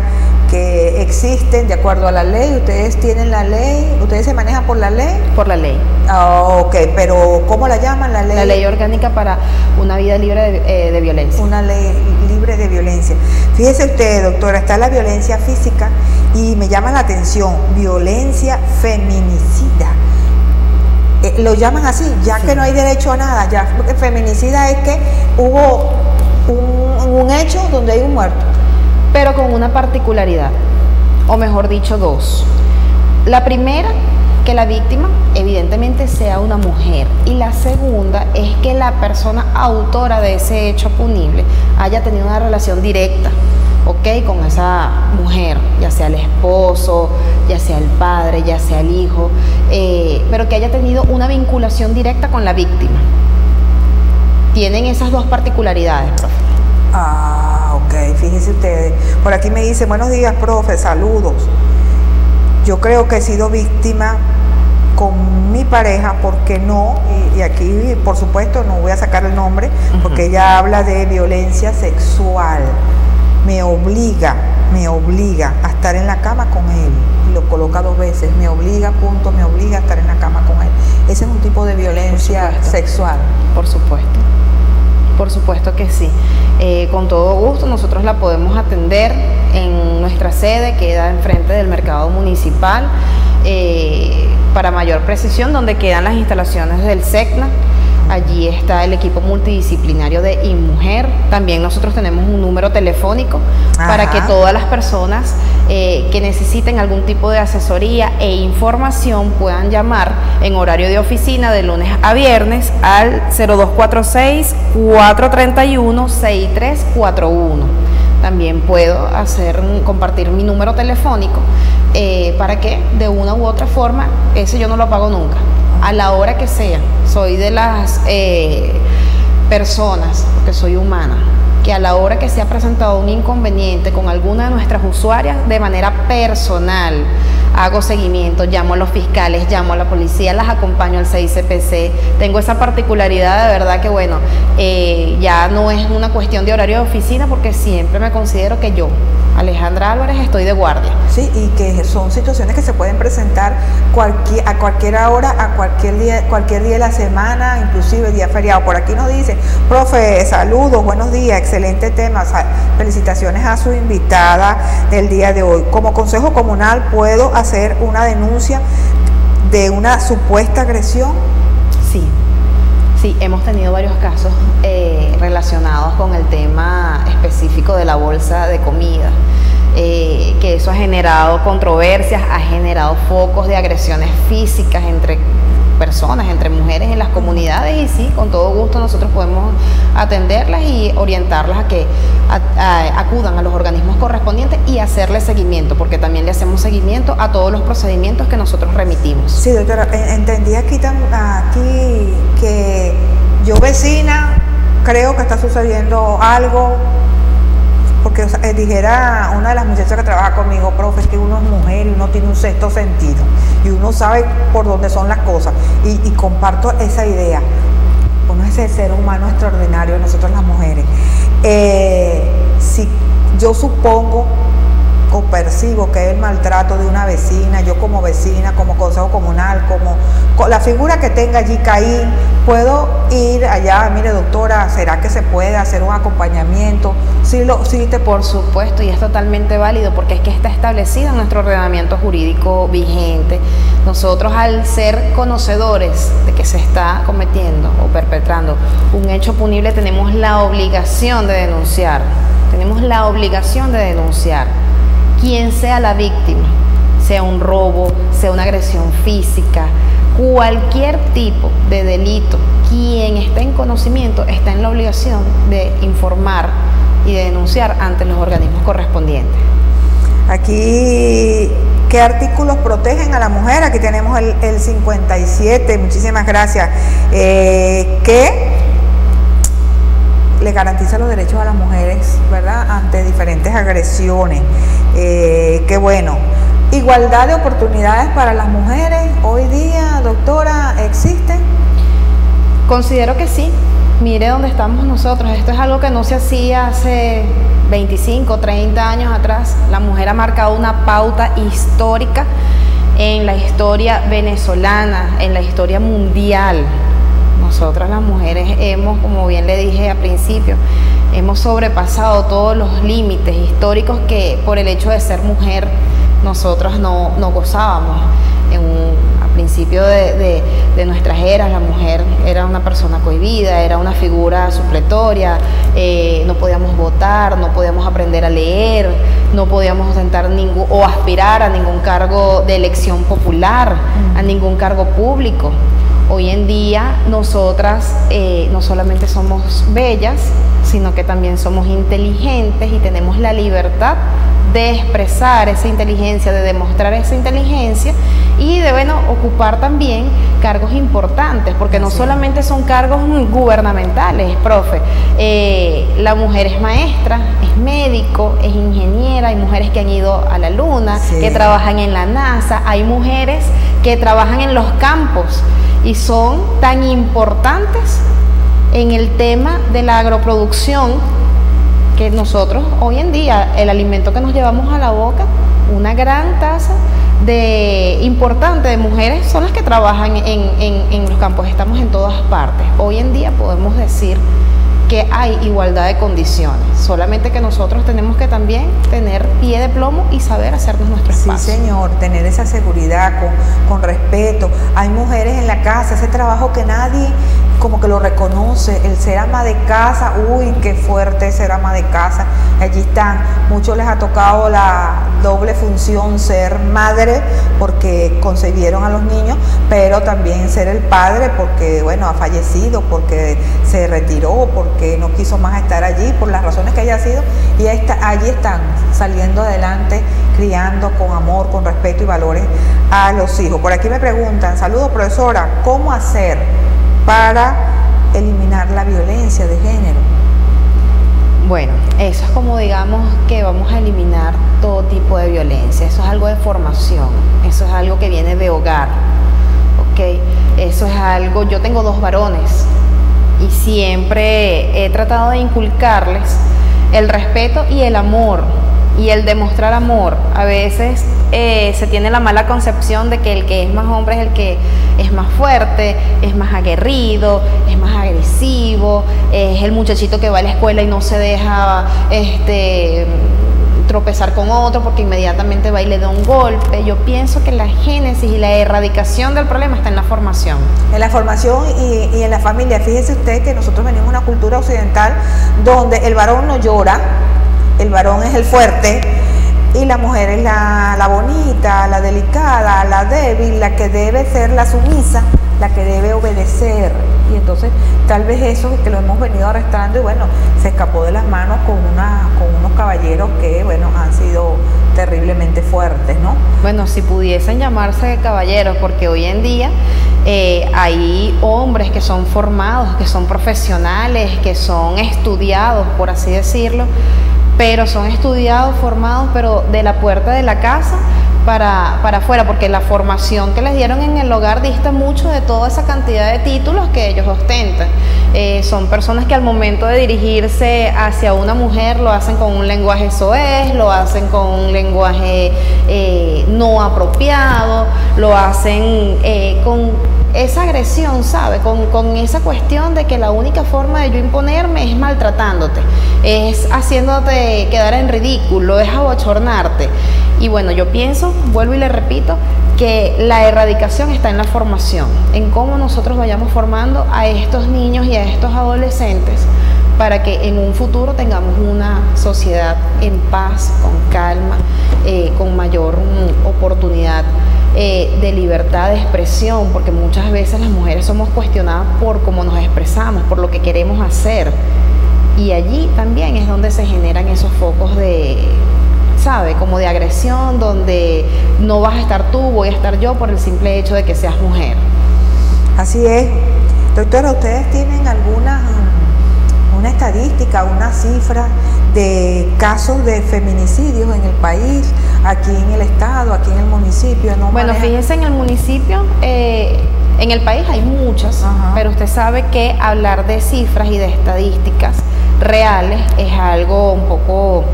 que existen de acuerdo a la ley. Ustedes tienen la ley, ustedes se manejan por la ley. Por la ley. Ah, ok, pero ¿cómo la llaman la ley? La ley orgánica para una vida libre de, eh, de violencia. Una ley libre de violencia. Fíjese usted, doctora, está la violencia física y me llama la atención, violencia feminicida. Eh, lo llaman así, ya que no hay derecho a nada, ya feminicida es que hubo un, un hecho donde hay un muerto pero con una particularidad, o mejor dicho, dos. La primera, que la víctima evidentemente sea una mujer y la segunda es que la persona autora de ese hecho punible haya tenido una relación directa, ¿ok? Con esa mujer, ya sea el esposo, ya sea el padre, ya sea el hijo, eh, pero que haya tenido una vinculación directa con la víctima. Tienen esas dos particularidades, profe. Ah, ok, fíjense ustedes. Por aquí me dice, buenos días, profe, saludos. Yo creo que he sido víctima con mi pareja, porque no, y, aquí por supuesto no voy a sacar el nombre, porque ella habla de violencia sexual. Me obliga, me obliga a estar en la cama con él. Y lo coloca dos veces, me obliga, punto, me obliga a estar en la cama con él. Ese es un tipo de violencia sexual. Por supuesto. Por supuesto que sí. Eh, con todo gusto nosotros la podemos atender en nuestra sede, que queda enfrente del mercado municipal, eh, para mayor precisión, donde quedan las instalaciones del SECNA. Allí está el equipo multidisciplinario de InMujer. También nosotros tenemos un número telefónico para que todas las personas eh, que necesiten algún tipo de asesoría e información puedan llamar en horario de oficina de lunes a viernes al 0246-431-6341. También puedo hacer compartir mi número telefónico eh, para que de una u otra forma, ese yo no lo pago nunca, a la hora que sea. Soy de las eh, personas, porque soy humana, que a la hora que se ha presentado un inconveniente con alguna de nuestras usuarias de manera personal, hago seguimiento, llamo a los fiscales, llamo a la policía, las acompaño al CICPC. Tengo esa particularidad de verdad que, bueno, eh, ya no es una cuestión de horario de oficina porque siempre me considero que yo, Alejandra Álvarez, estoy de guardia. Sí, y que son situaciones que se pueden presentar cualquier, a cualquier hora, a cualquier día, cualquier día de la semana, inclusive día feriado. Por aquí nos dice, profe, saludos, buenos días, excelente tema. Felicitaciones a su invitada del día de hoy. Como consejo comunal, ¿puedo hacer una denuncia de una supuesta agresión? Sí. Hemos tenido varios casos eh, relacionados con el tema específico de la bolsa de comida. Eh, que eso ha generado controversias, ha generado focos de agresiones físicas entre personas, entre mujeres en las comunidades y sí, con todo gusto nosotros podemos atenderlas y orientarlas a que acudan a los organismos correspondientes y hacerle seguimiento, porque también le hacemos seguimiento a todos los procedimientos que nosotros remitimos. Sí, doctora, entendí aquí, aquí que yo vecina creo que está sucediendo algo, porque eh, dijera una de las muchachas que trabaja conmigo, profe, es que uno es mujer y uno tiene un sexto sentido y uno sabe por dónde son las cosas. Y, comparto esa idea. Uno es el ser humano extraordinario, nosotros las mujeres. Eh, si yo supongo o percibo que el maltrato de una vecina, yo como vecina, como consejo comunal, como la figura que tenga allí Caín, puedo ir allá, mire doctora, ¿será que se puede hacer un acompañamiento? Sí, lo, sí te... Por supuesto, y es totalmente válido porque es que está establecido en nuestro ordenamiento jurídico vigente. Nosotros al ser conocedores de que se está cometiendo o perpetrando un hecho punible tenemos la obligación de denunciar, tenemos la obligación de denunciar quien sea la víctima, sea un robo, sea una agresión física, cualquier tipo de delito, quien esté en conocimiento está en la obligación de informar y de denunciar ante los organismos correspondientes. Aquí, ¿qué artículos protegen a la mujer? Aquí tenemos el, 57, muchísimas gracias. Eh, ¿Qué le garantiza los derechos a las mujeres, ¿verdad? Ante diferentes agresiones. Eh, qué bueno. Igualdad de oportunidades para las mujeres hoy día, doctora, ¿existen? Considero que sí. Mire dónde estamos nosotros. Esto es algo que no se hacía hace 25, 30 años atrás. La mujer ha marcado una pauta histórica en la historia venezolana, en la historia mundial. Nosotras las mujeres hemos, como bien le dije al principio, hemos sobrepasado todos los límites históricos que por el hecho de ser mujer nosotros no, gozábamos. En a principio de, nuestras eras la mujer era una persona cohibida, era una figura supletoria, eh, no podíamos votar, no podíamos aprender a leer, no podíamos ostentar ningún o aspirar a ningún cargo de elección popular, a ningún cargo público. Hoy en día nosotras eh, no solamente somos bellas, sino que también somos inteligentes y tenemos la libertad de expresar esa inteligencia, de demostrar esa inteligencia y de bueno, ocupar también cargos importantes, porque no solamente son cargos gubernamentales, profe. Eh, la mujer es maestra, es médico, es ingeniera, hay mujeres que han ido a la luna, que trabajan en la NASA, hay mujeres que trabajan en los campos y son tan importantes en el tema de la agroproducción que nosotros hoy en día, el alimento que nos llevamos a la boca, una gran tasa de importante de mujeres son las que trabajan en, en los campos, estamos en todas partes. Hoy en día podemos decir que hay igualdad de condiciones, solamente que nosotros tenemos que también tener pie de plomo y saber hacernos nuestro espacio. Sí, señor, tener esa seguridad con, con respeto. Hay mujeres en la casa, ese trabajo que nadie como que lo reconoce, el ser ama de casa, uy, qué fuerte ser ama de casa, allí están, muchos les ha tocado la doble función, ser madre porque concebieron a los niños, pero también ser el padre porque, bueno, ha fallecido, porque se retiró, porque no quiso más estar allí, por las razones que haya sido, y allí están, saliendo adelante, criando con amor, con respeto y valores a los hijos. Por aquí me preguntan, saludos profesora, ¿cómo hacer? Para eliminar la violencia de género? Bueno, eso es como digamos que vamos a eliminar todo tipo de violencia, eso es algo de formación, eso es algo que viene de hogar, ¿ok? Eso es algo, yo tengo dos varones y siempre he tratado de inculcarles el respeto y el amor y el demostrar amor. A veces eh, se tiene la mala concepción de que el que es más hombre es el que es más fuerte, es más aguerrido, es más agresivo, es el muchachito que va a la escuela y no se deja este tropezar con otro porque inmediatamente va y le da un golpe. Yo pienso que la génesis y la erradicación del problema está en la formación. En la formación y, y en la familia. Fíjese usted que nosotros venimos de una cultura occidental donde el varón no llora, el varón es el fuerte y la mujer es la, bonita, la delicada, la débil, la que debe ser la sumisa, la que debe obedecer. Y entonces tal vez eso que lo hemos venido arrastrando y bueno, se escapó de las manos con, una, con unos caballeros que bueno, han sido terriblemente fuertes, ¿no? Bueno, si pudiesen llamarse caballeros, porque hoy en día eh, hay hombres que son formados, que son profesionales, que son estudiados, por así decirlo, pero son estudiados, formados, pero de la puerta de la casa para, para afuera, porque la formación que les dieron en el hogar dista mucho de toda esa cantidad de títulos que ellos ostentan. Eh, son personas que al momento de dirigirse hacia una mujer lo hacen con un lenguaje soez, lo hacen con un lenguaje eh, no apropiado, lo hacen eh, con esa agresión, ¿sabe? Con, con, esa cuestión de que la única forma de yo imponerme es maltratándote, es haciéndote quedar en ridículo, es abochornarte. Y bueno, yo pienso, vuelvo y le repito, que la erradicación está en la formación, en cómo nosotros vayamos formando a estos niños y a estos adolescentes para que en un futuro tengamos una sociedad en paz, con calma, eh, con mayor mm, oportunidad eh, de libertad de expresión, porque muchas veces las mujeres somos cuestionadas por cómo nos expresamos, por lo que queremos hacer. Y allí también es donde se generan esos focos de, ¿sabe? Como de agresión, donde no vas a estar tú, voy a estar yo por el simple hecho de que seas mujer. Así es. Doctora, ¿ustedes tienen alguna una estadística, una cifra de casos de feminicidios en el país, aquí en el estado, aquí en el municipio? ¿no bueno, fíjense en el municipio, eh, en el país hay muchas, pero usted sabe que hablar de cifras y de estadísticas reales es algo un poco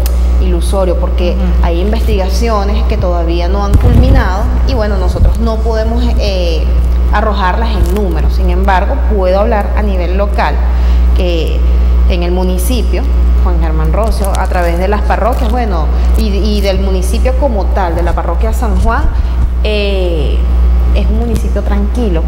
ilusorio porque hay investigaciones que todavía no han culminado y bueno, nosotros no podemos eh, arrojarlas en números. Sin embargo, puedo hablar a nivel local que en el municipio, Juan Germán Rocio, a través de las parroquias, bueno, y, del municipio como tal, de la parroquia San Juan, eh, es un municipio tranquilo.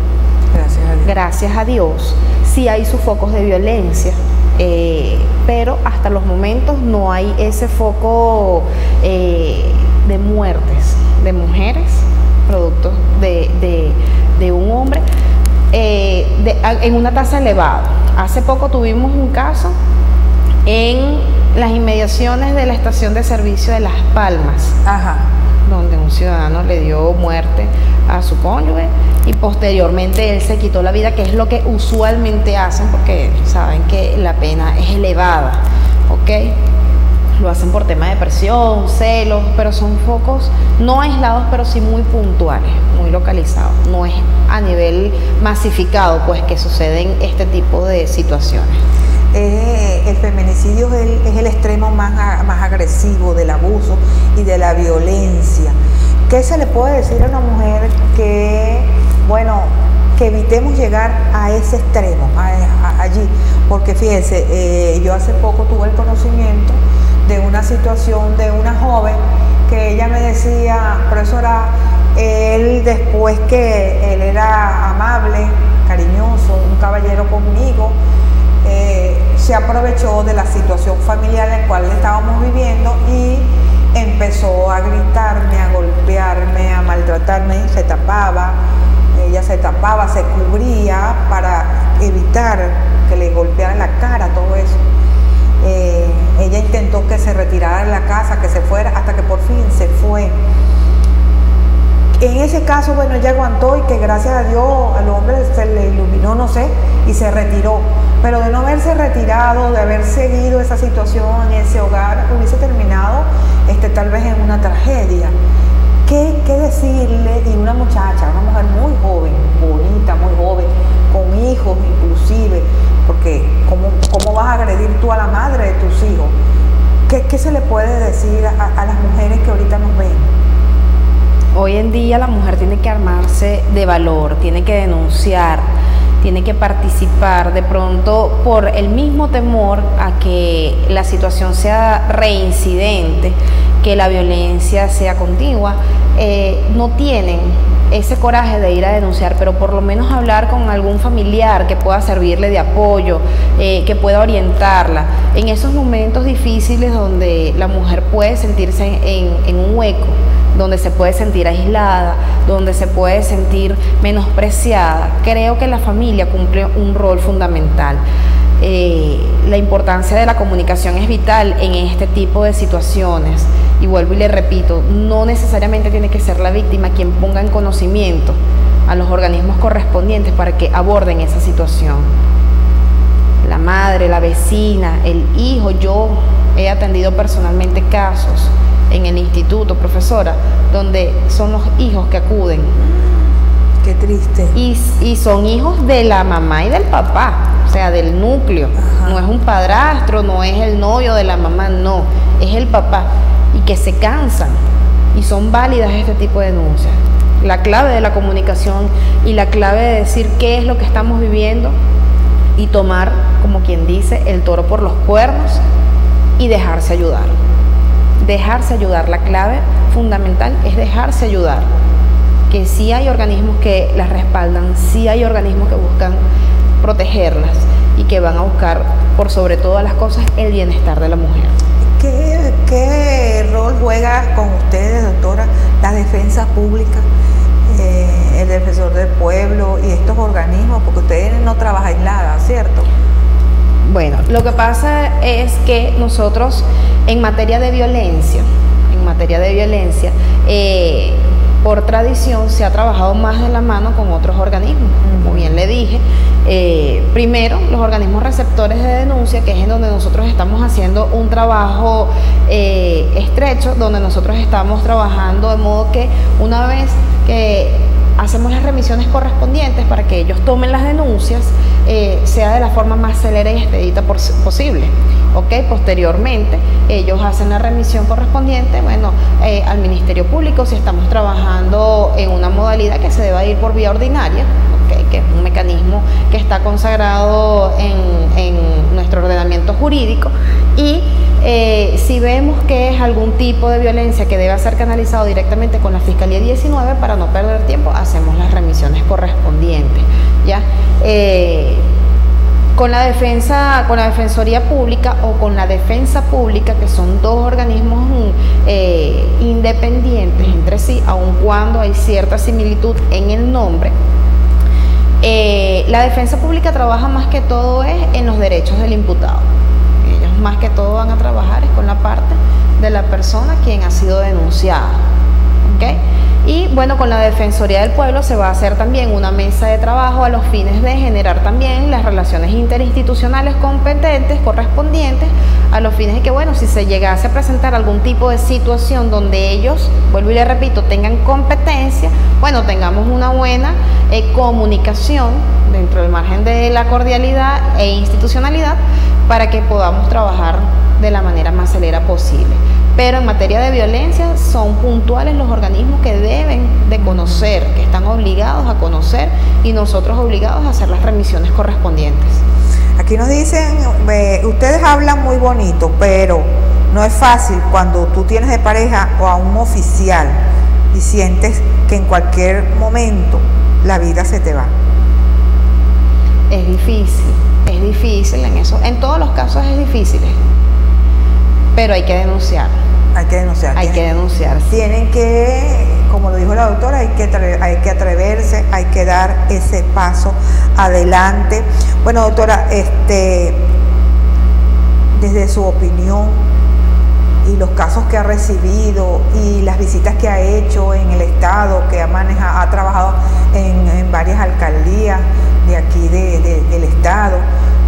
Gracias a Dios. Gracias a Dios. Sí hay sus focos de violencia, eh, pero hasta los momentos no hay ese foco eh, de muertes de mujeres, producto de, un hombre, eh, en una tasa elevada. Hace poco tuvimos un caso en las inmediaciones de la estación de servicio de Las Palmas, donde un ciudadano le dio muerte a su cónyuge y posteriormente él se quitó la vida, que es lo que usualmente hacen porque saben que la pena es elevada, ¿ok? Lo hacen por tema de presión, celos, pero son focos no aislados, pero sí muy puntuales, muy localizados. No es a nivel masificado, pues, que suceden este tipo de situaciones. Eh, el feminicidio es el, es el extremo más, más agresivo del abuso y de la violencia. ¿Qué se le puede decir a una mujer que bueno, que evitemos llegar a ese extremo, allí, porque fíjense, eh, yo hace poco tuve el conocimiento de una situación de una joven que ella me decía, profesora, él después que él era amable, cariñoso, un caballero conmigo, eh, se aprovechó de la situación familiar en la cual estábamos viviendo y empezó a gritarme, a golpearme, a maltratarme, se tapaba, ella se tapaba, se cubría para evitar que le golpearan la cara, todo eso. Eh, ella intentó que se retirara de la casa, que se fuera, hasta que por fin se fue. En ese caso, bueno, ella aguantó y que gracias a Dios al hombre se le iluminó, no sé, y se retiró. Pero de no haberse retirado, de haber seguido esa situación en ese hogar, hubiese terminado este, tal vez en una tragedia. ¿Qué, decirle? Y una muchacha, una mujer muy joven, bonita, muy joven, con hijos inclusive, porque ¿cómo, cómo vas a agredir tú a la madre de tus hijos? ¿Qué, se le puede decir a, las mujeres que ahorita nos ven? Hoy en día la mujer tiene que armarse de valor, tiene que denunciar, tiene que participar de pronto por el mismo temor a que la situación sea reincidente que la violencia sea continua, eh, no tienen ese coraje de ir a denunciar, pero por lo menos hablar con algún familiar que pueda servirle de apoyo, eh, que pueda orientarla. En esos momentos difíciles donde la mujer puede sentirse en, un hueco, donde se puede sentir aislada, donde se puede sentir menospreciada. Creo que la familia cumple un rol fundamental. Eh, la importancia de la comunicación es vital en este tipo de situaciones. Y vuelvo y le repito, no necesariamente tiene que ser la víctima quien ponga en conocimiento a los organismos correspondientes para que aborden esa situación. La madre, la vecina, el hijo, yo he atendido personalmente casos en el instituto, profesora, donde son los hijos que acuden. Qué triste. Y, y son hijos de la mamá y del papá, o sea, del núcleo. No es un padrastro, no es el novio de la mamá, no, es el papá. Y que se cansan. Y son válidas este tipo de denuncias. La clave de la comunicación y la clave de decir qué es lo que estamos viviendo y tomar, como quien dice, el toro por los cuernos y dejarse ayudar. Dejarse ayudar. La clave fundamental es dejarse ayudar. Que sí hay organismos que las respaldan, sí hay organismos que buscan protegerlas y que van a buscar, por sobre todas las cosas, el bienestar de la mujer. ¿Qué, qué rol juega con ustedes, doctora, la defensa pública? Eh, el defensor del pueblo y estos organismos, porque ustedes no trabajan aislada, ¿cierto? Bueno, lo que pasa es que nosotros en materia de violencia, en materia de violencia, eh, por tradición se ha trabajado más de la mano con otros organismos, como bien le dije. Eh, primero, los organismos receptores de denuncia, que es en donde nosotros estamos haciendo un trabajo eh, estrecho, donde nosotros estamos trabajando de modo que una vez que hacemos las remisiones correspondientes para que ellos tomen las denuncias, eh, sea de la forma más celera y expedita posible. ¿ok? Posteriormente, ellos hacen la remisión correspondiente, bueno, eh, al Ministerio Público si estamos trabajando en una modalidad que se deba ir por vía ordinaria, que es un mecanismo que está consagrado en, en nuestro ordenamiento jurídico, y eh, si vemos que es algún tipo de violencia que debe ser canalizado directamente con la Fiscalía 19, para no perder tiempo, hacemos las remisiones correspondientes. ¿ya? Eh, con la defensa, con la Defensoría Pública o con la Defensa Pública, que son dos organismos eh, independientes entre sí, aun cuando hay cierta similitud en el nombre, la defensa pública trabaja más que todo es en los derechos del imputado más que todo van a trabajar es con la parte de la persona quien ha sido denunciada. Y bueno, con la Defensoría del Pueblo se va a hacer también una mesa de trabajo a los fines de generar también las relaciones interinstitucionales competentes, correspondientes, a los fines de que, bueno, si se llegase a presentar algún tipo de situación donde ellos, vuelvo y le repito, tengan competencia, bueno, tengamos una buena eh, comunicación dentro del margen de la cordialidad e institucionalidad para que podamos trabajar de la manera más celera posible. Pero en materia de violencia son puntuales los organismos que deben de conocer, que están obligados a conocer y nosotros obligados a hacer las remisiones correspondientes. Aquí nos dicen, ustedes hablan muy bonito, pero no es fácil cuando tú tienes de pareja o a un oficial y sientes que en cualquier momento la vida se te va. Es difícil es difícil en eso. En todos los casos es difícil, pero hay que denunciar. Hay que denunciar. Hay que denunciar. Tienen que, como lo dijo la doctora, hay que, hay que atreverse, hay que dar ese paso adelante. Bueno, doctora, este, desde su opinión y los casos que ha recibido y las visitas que ha hecho en el Estado, que ha, manejado, ha trabajado en, en varias alcaldías, de aquí del Estado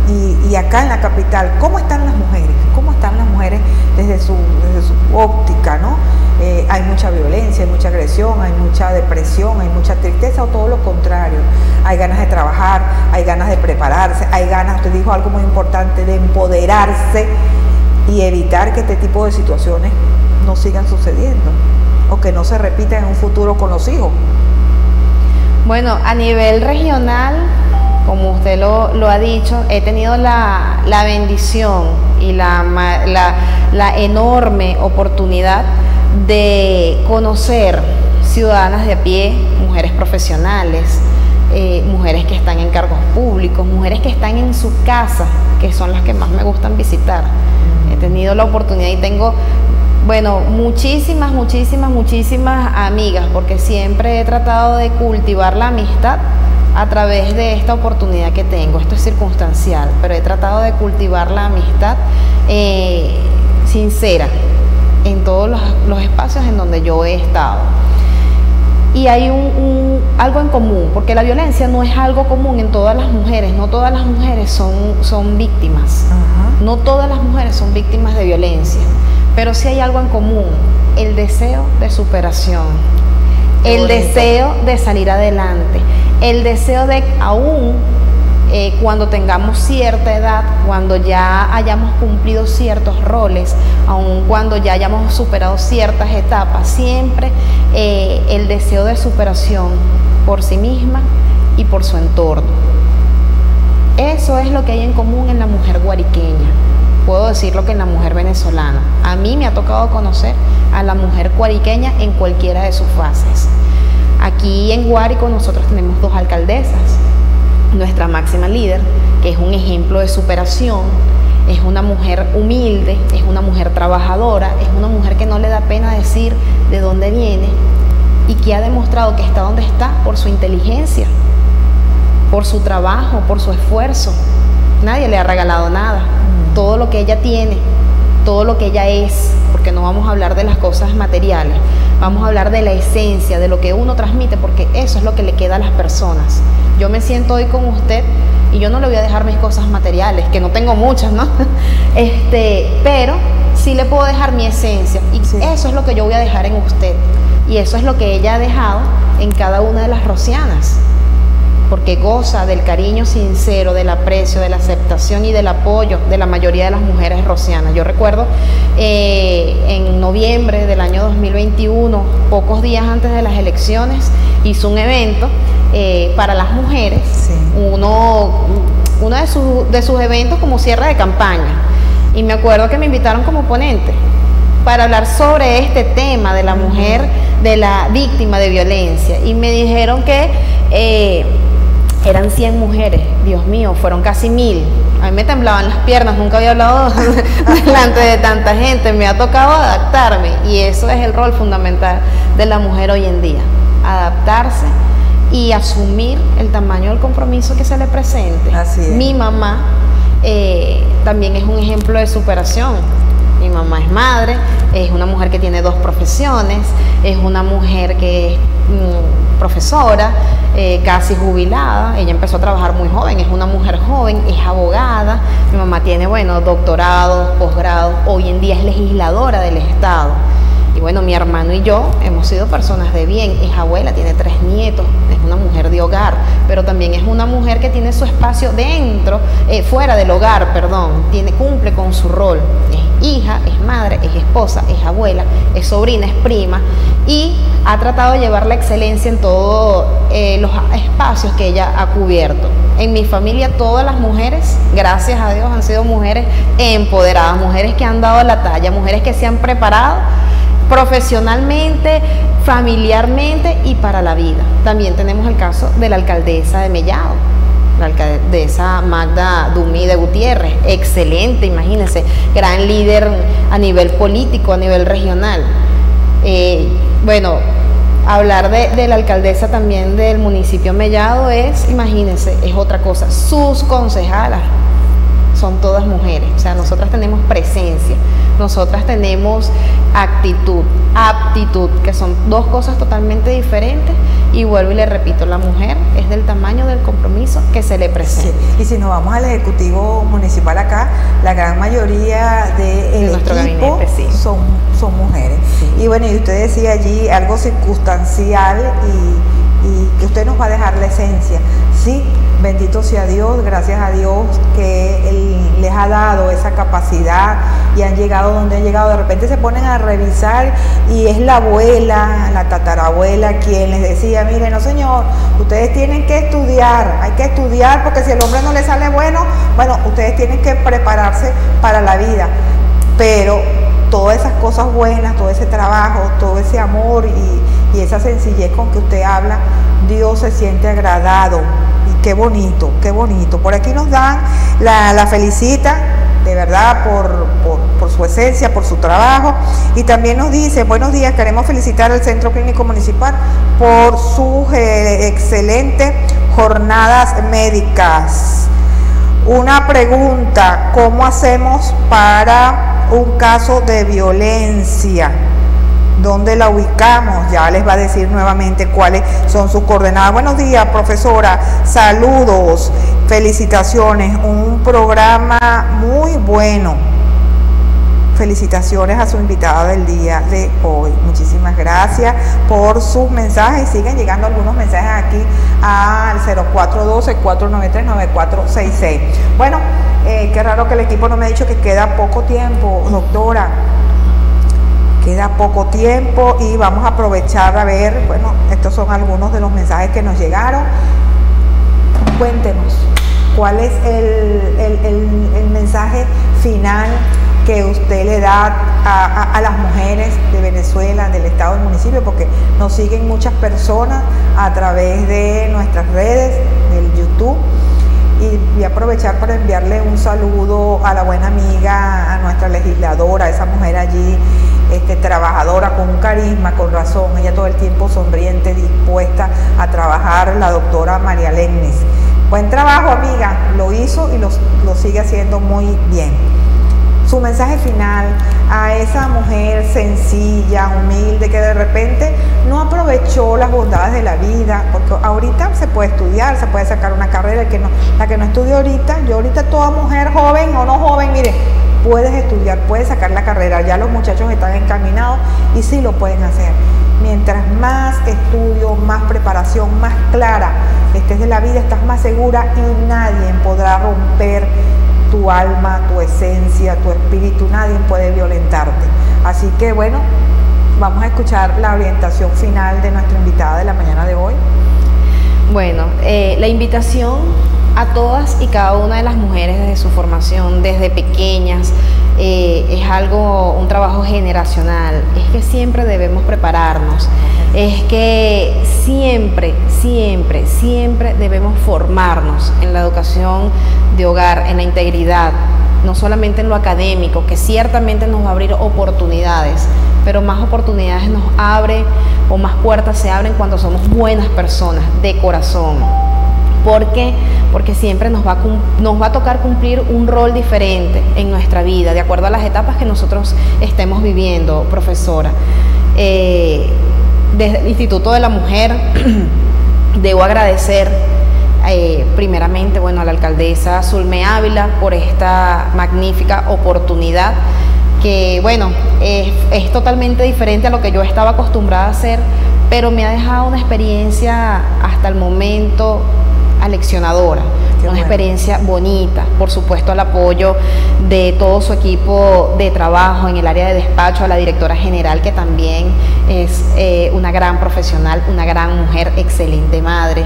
y, acá en la capital, ¿cómo están las mujeres? ¿Cómo están las mujeres desde su, su óptica? ¿no? Eh, hay mucha violencia, hay mucha agresión, hay mucha depresión, hay mucha tristeza o todo lo contrario. Hay ganas de trabajar, hay ganas de prepararse, hay ganas, usted dijo algo muy importante, de empoderarse y evitar que este tipo de situaciones no sigan sucediendo o que no se repitan en un futuro con los hijos. Bueno, a nivel regional, como usted lo, ha dicho, he tenido la, bendición y la, enorme oportunidad de conocer ciudadanas de a pie, mujeres profesionales, eh, mujeres que están en cargos públicos, mujeres que están en su casa, que son las que más me gustan visitar. He tenido la oportunidad y tengo bueno, muchísimas, muchísimas, muchísimas amigas, porque siempre he tratado de cultivar la amistad a través de esta oportunidad que tengo. Esto es circunstancial, pero he tratado de cultivar la amistad eh, sincera en todos los, espacios en donde yo he estado. Y hay un, algo en común, porque la violencia no es algo común en todas las mujeres, no todas las mujeres son, son víctimas, no todas las mujeres son víctimas de violencia, pero sí hay algo en común, el deseo de superación, el deseo de salir adelante, el deseo de aún eh, cuando tengamos cierta edad, cuando ya hayamos cumplido ciertos roles, aun cuando ya hayamos superado ciertas etapas, siempre eh, el deseo de superación por sí misma y por su entorno. Eso es lo que hay en común en la mujer guariqueña. Puedo decirlo que en la mujer venezolana. A mí me ha tocado conocer a la mujer guariqueña en cualquiera de sus fases. Aquí en Guárico nosotros tenemos dos alcaldesas, nuestra máxima líder, que es un ejemplo de superación, es una mujer humilde, es una mujer trabajadora, es una mujer que no le da pena decir de dónde viene y que ha demostrado que está donde está por su inteligencia, por su trabajo, por su esfuerzo. Nadie le ha regalado nada. Todo lo que ella tiene, todo lo que ella es, porque no vamos a hablar de las cosas materiales, vamos a hablar de la esencia, de lo que uno transmite, porque eso es lo que le queda a las personas. Yo me siento hoy con usted y yo no le voy a dejar mis cosas materiales, que no tengo muchas, ¿no? Este, pero sí le puedo dejar mi esencia y eso es lo que yo voy a dejar en usted y eso es lo que ella ha dejado en cada una de las rocianas porque goza del cariño sincero, del aprecio, de la aceptación y del apoyo de la mayoría de las mujeres rocianas. Yo recuerdo eh, en noviembre del año 2021, pocos días antes de las elecciones, hizo un evento eh, para las mujeres, uno, uno de, de sus eventos como cierre de campaña. Y me acuerdo que me invitaron como ponente para hablar sobre este tema de la mujer, de la víctima de violencia. Y me dijeron que eh, eran 100 mujeres, Dios mío, fueron casi mil. A mí me temblaban las piernas, nunca había hablado delante de tanta gente, me ha tocado adaptarme y eso es el rol fundamental de la mujer hoy en día, adaptarse y asumir el tamaño del compromiso que se le presente. Así Mi mamá eh, también es un ejemplo de superación. Mi mamá es madre, es una mujer que tiene dos profesiones, es una mujer que es mm, profesora, eh, casi jubilada. Ella empezó a trabajar muy joven, es una mujer joven, es abogada. Mi mamá tiene, bueno, doctorado, posgrado, hoy en día es legisladora del Estado. Y bueno, mi hermano y yo hemos sido personas de bien. Es abuela, tiene tres nietos, una mujer de hogar, pero también es una mujer que tiene su espacio dentro, eh, fuera del hogar, perdón. Tiene, cumple con su rol. Es hija, es madre, es esposa, es abuela, es sobrina, es prima y ha tratado de llevar la excelencia en todos eh, los espacios que ella ha cubierto. En mi familia todas las mujeres, gracias a Dios, han sido mujeres empoderadas, mujeres que han dado la talla, mujeres que se han preparado profesionalmente, familiarmente y para la vida. También tenemos el caso de la alcaldesa de Mellado, la alcaldesa Magda Dumí de Gutiérrez, excelente, imagínense, gran líder a nivel político, a nivel regional. Eh, bueno, hablar de, la alcaldesa también del municipio Mellado es, imagínense, es otra cosa. Sus concejalas son todas mujeres, o sea, nosotras tenemos presencia nosotras tenemos actitud, aptitud, que son dos cosas totalmente diferentes. Y vuelvo y le repito, la mujer es del tamaño del compromiso que se le presenta. Y si nos vamos al Ejecutivo Municipal acá, la gran mayoría de, nuestro equipo son, son mujeres. Y bueno, y usted decía allí algo circunstancial y, y que usted nos va a dejar la esencia. Sí, bendito sea Dios, gracias a Dios que Él les ha dado esa capacidad y han llegado donde han llegado. De repente se ponen a revisar y es la abuela, la tatarabuela quien les decía, mire, no señor, ustedes tienen que estudiar, hay que estudiar porque si el hombre no le sale bueno, bueno, ustedes tienen que prepararse para la vida. Pero todas esas cosas buenas, todo ese trabajo, todo ese amor y, y esa sencillez con que usted habla, Dios se siente agradado qué bonito, qué bonito. Por aquí nos dan la, felicita, de verdad, por, su esencia, por su trabajo. Y también nos dice, buenos días, queremos felicitar al Centro Clínico Municipal por sus eh, excelentes jornadas médicas. Una pregunta, ¿cómo hacemos para un caso de violencia? ¿Dónde la ubicamos? Ya les va a decir nuevamente cuáles son sus coordenadas. Buenos días, profesora. Saludos. Felicitaciones. Un programa muy bueno. Felicitaciones a su invitada del día de hoy. Muchísimas gracias por sus mensajes. Siguen llegando algunos mensajes aquí al 0412-493-9466. Bueno, eh, qué raro que el equipo no me ha dicho que queda poco tiempo, doctora. Queda poco tiempo y vamos a aprovechar a ver, bueno, estos son algunos de los mensajes que nos llegaron. Cuéntenos, ¿cuál es el, el mensaje final que usted le da a, las mujeres de Venezuela, del Estado, del municipio, porque nos siguen muchas personas a través de nuestras redes, del YouTube. Y voy a aprovechar para enviarle un saludo a la buena amiga, a nuestra legisladora, a esa mujer allí, este, trabajadora con carisma, con razón, ella todo el tiempo sonriente, dispuesta a trabajar, la doctora María Lennes. Buen trabajo, amiga, lo hizo y lo, lo sigue haciendo muy bien su mensaje final a esa mujer sencilla, humilde, que de repente no aprovechó las bondades de la vida, porque ahorita se puede estudiar, se puede sacar una carrera, la que no estudia ahorita, yo ahorita toda mujer joven o no joven, mire, puedes estudiar, puedes sacar la carrera, ya los muchachos están encaminados y sí lo pueden hacer. Mientras más estudio, más preparación, más clara estés de la vida, estás más segura y nadie podrá romper tu alma, tu esencia, tu espíritu, nadie puede violentarte. Así que bueno, vamos a escuchar la orientación final de nuestra invitada de la mañana de hoy. Bueno, eh, la invitación a todas y cada una de las mujeres desde su formación, desde pequeñas, eh, es algo, un trabajo generacional, es que siempre debemos prepararnos, es que siempre, siempre, siempre debemos formarnos en la educación de hogar, en la integridad, no solamente en lo académico, que ciertamente nos va a abrir oportunidades, pero más oportunidades nos abre o más puertas se abren cuando somos buenas personas de corazón. ¿Por qué? Porque siempre nos va, a, tocar cumplir un rol diferente en nuestra vida, de acuerdo a las etapas que nosotros estemos viviendo, profesora. Eh, desde el Instituto de la Mujer debo agradecer eh, primeramente bueno, a la alcaldesa Zulme Ávila por esta magnífica oportunidad que bueno, es, totalmente diferente a lo que yo estaba acostumbrada a hacer, pero me ha dejado una experiencia hasta el momento aleccionadora. Una experiencia bonita, por supuesto el apoyo de todo su equipo de trabajo en el área de despacho, a la directora general que también es eh, una gran profesional, una gran mujer, excelente madre.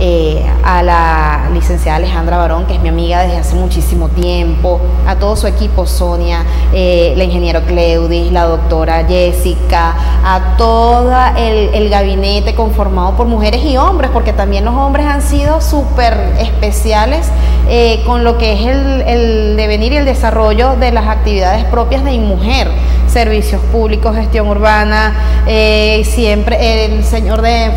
Eh, a la licenciada Alejandra Barón, que es mi amiga desde hace muchísimo tiempo, a todo su equipo, Sonia, eh, la ingeniero Cleudis, la doctora Jessica, a todo el, gabinete conformado por mujeres y hombres, porque también los hombres han sido súper especiales eh, con lo que es el, el devenir y el desarrollo de las actividades propias de mujer. Servicios públicos, gestión urbana, siempre el señor de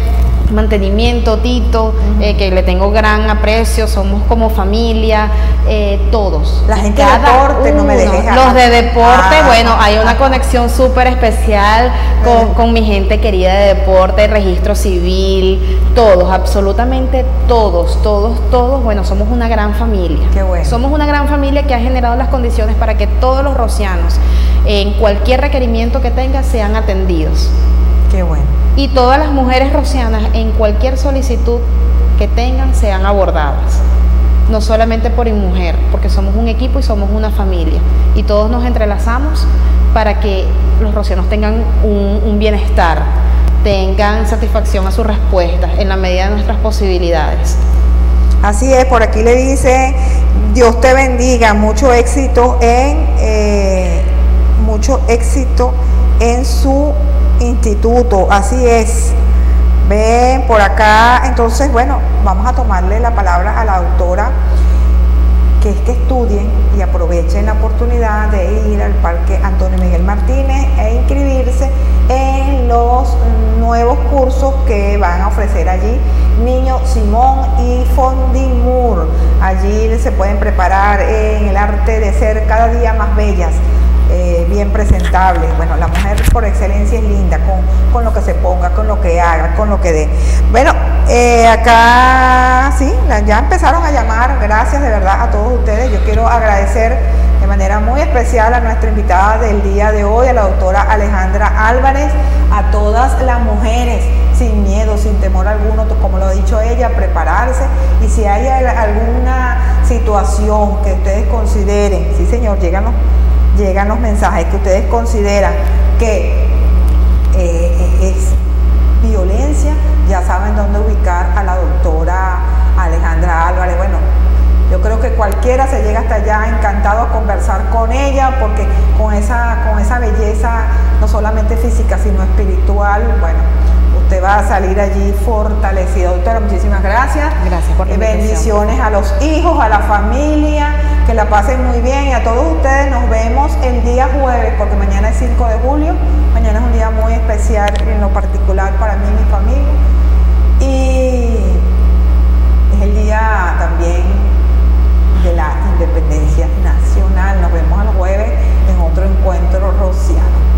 mantenimiento, Tito, eh, que le tengo gran aprecio, somos como familia, eh, todos. La gente de deporte, no me dejes Los de deporte, ah. bueno, hay una conexión súper especial con, con, mi gente querida de deporte, registro civil, todos, absolutamente todos, todos, todos, bueno, somos una gran familia. Qué bueno. Somos una gran familia que ha generado las condiciones para que todos los rocianos, en cualquier requerimiento que tengan, sean atendidos. Qué bueno y todas las mujeres rocianas en cualquier solicitud que tengan sean abordadas. No solamente por mujer, porque somos un equipo y somos una familia. Y todos nos entrelazamos para que los rocianos tengan un, bienestar, tengan satisfacción a sus respuestas en la medida de nuestras posibilidades. Así es, por aquí le dice, Dios te bendiga, mucho éxito en, eh, mucho éxito en su instituto, así es. Ven por acá, entonces, bueno, vamos a tomarle la palabra a la autora, que es que estudien y aprovechen la oportunidad de ir al Parque Antonio Miguel Martínez e inscribirse en los nuevos cursos que van a ofrecer allí Niño Simón y Fondimur. Allí se pueden preparar en el arte de ser cada día más bellas eh, bien presentable. Bueno, la mujer por excelencia es linda, con, lo que se ponga, con lo que haga, con lo que dé. Bueno, eh, acá sí, ya empezaron a llamar, gracias de verdad a todos ustedes. Yo quiero agradecer de manera muy especial a nuestra invitada del día de hoy, a la doctora Alejandra Álvarez, a todas las mujeres sin miedo, sin temor alguno, como lo ha dicho ella, prepararse y si hay alguna situación que ustedes consideren, sí señor, llegan llegan los mensajes que ustedes consideran que eh, es violencia, ya saben dónde ubicar a la doctora Alejandra Álvarez. Bueno, yo creo que cualquiera se llega hasta allá encantado a conversar con ella porque con esa, con esa belleza no solamente física sino espiritual, bueno, usted va a salir allí fortalecido. Doctora, muchísimas gracias. Gracias por la Bendiciones a los hijos, a la familia, que la pasen muy bien. Y a todos ustedes nos vemos el día jueves, porque mañana es 5 de julio. Mañana es un día muy especial en lo particular para mí y mi familia. Y es el día también de la independencia nacional. Nos vemos el jueves en otro encuentro rociano.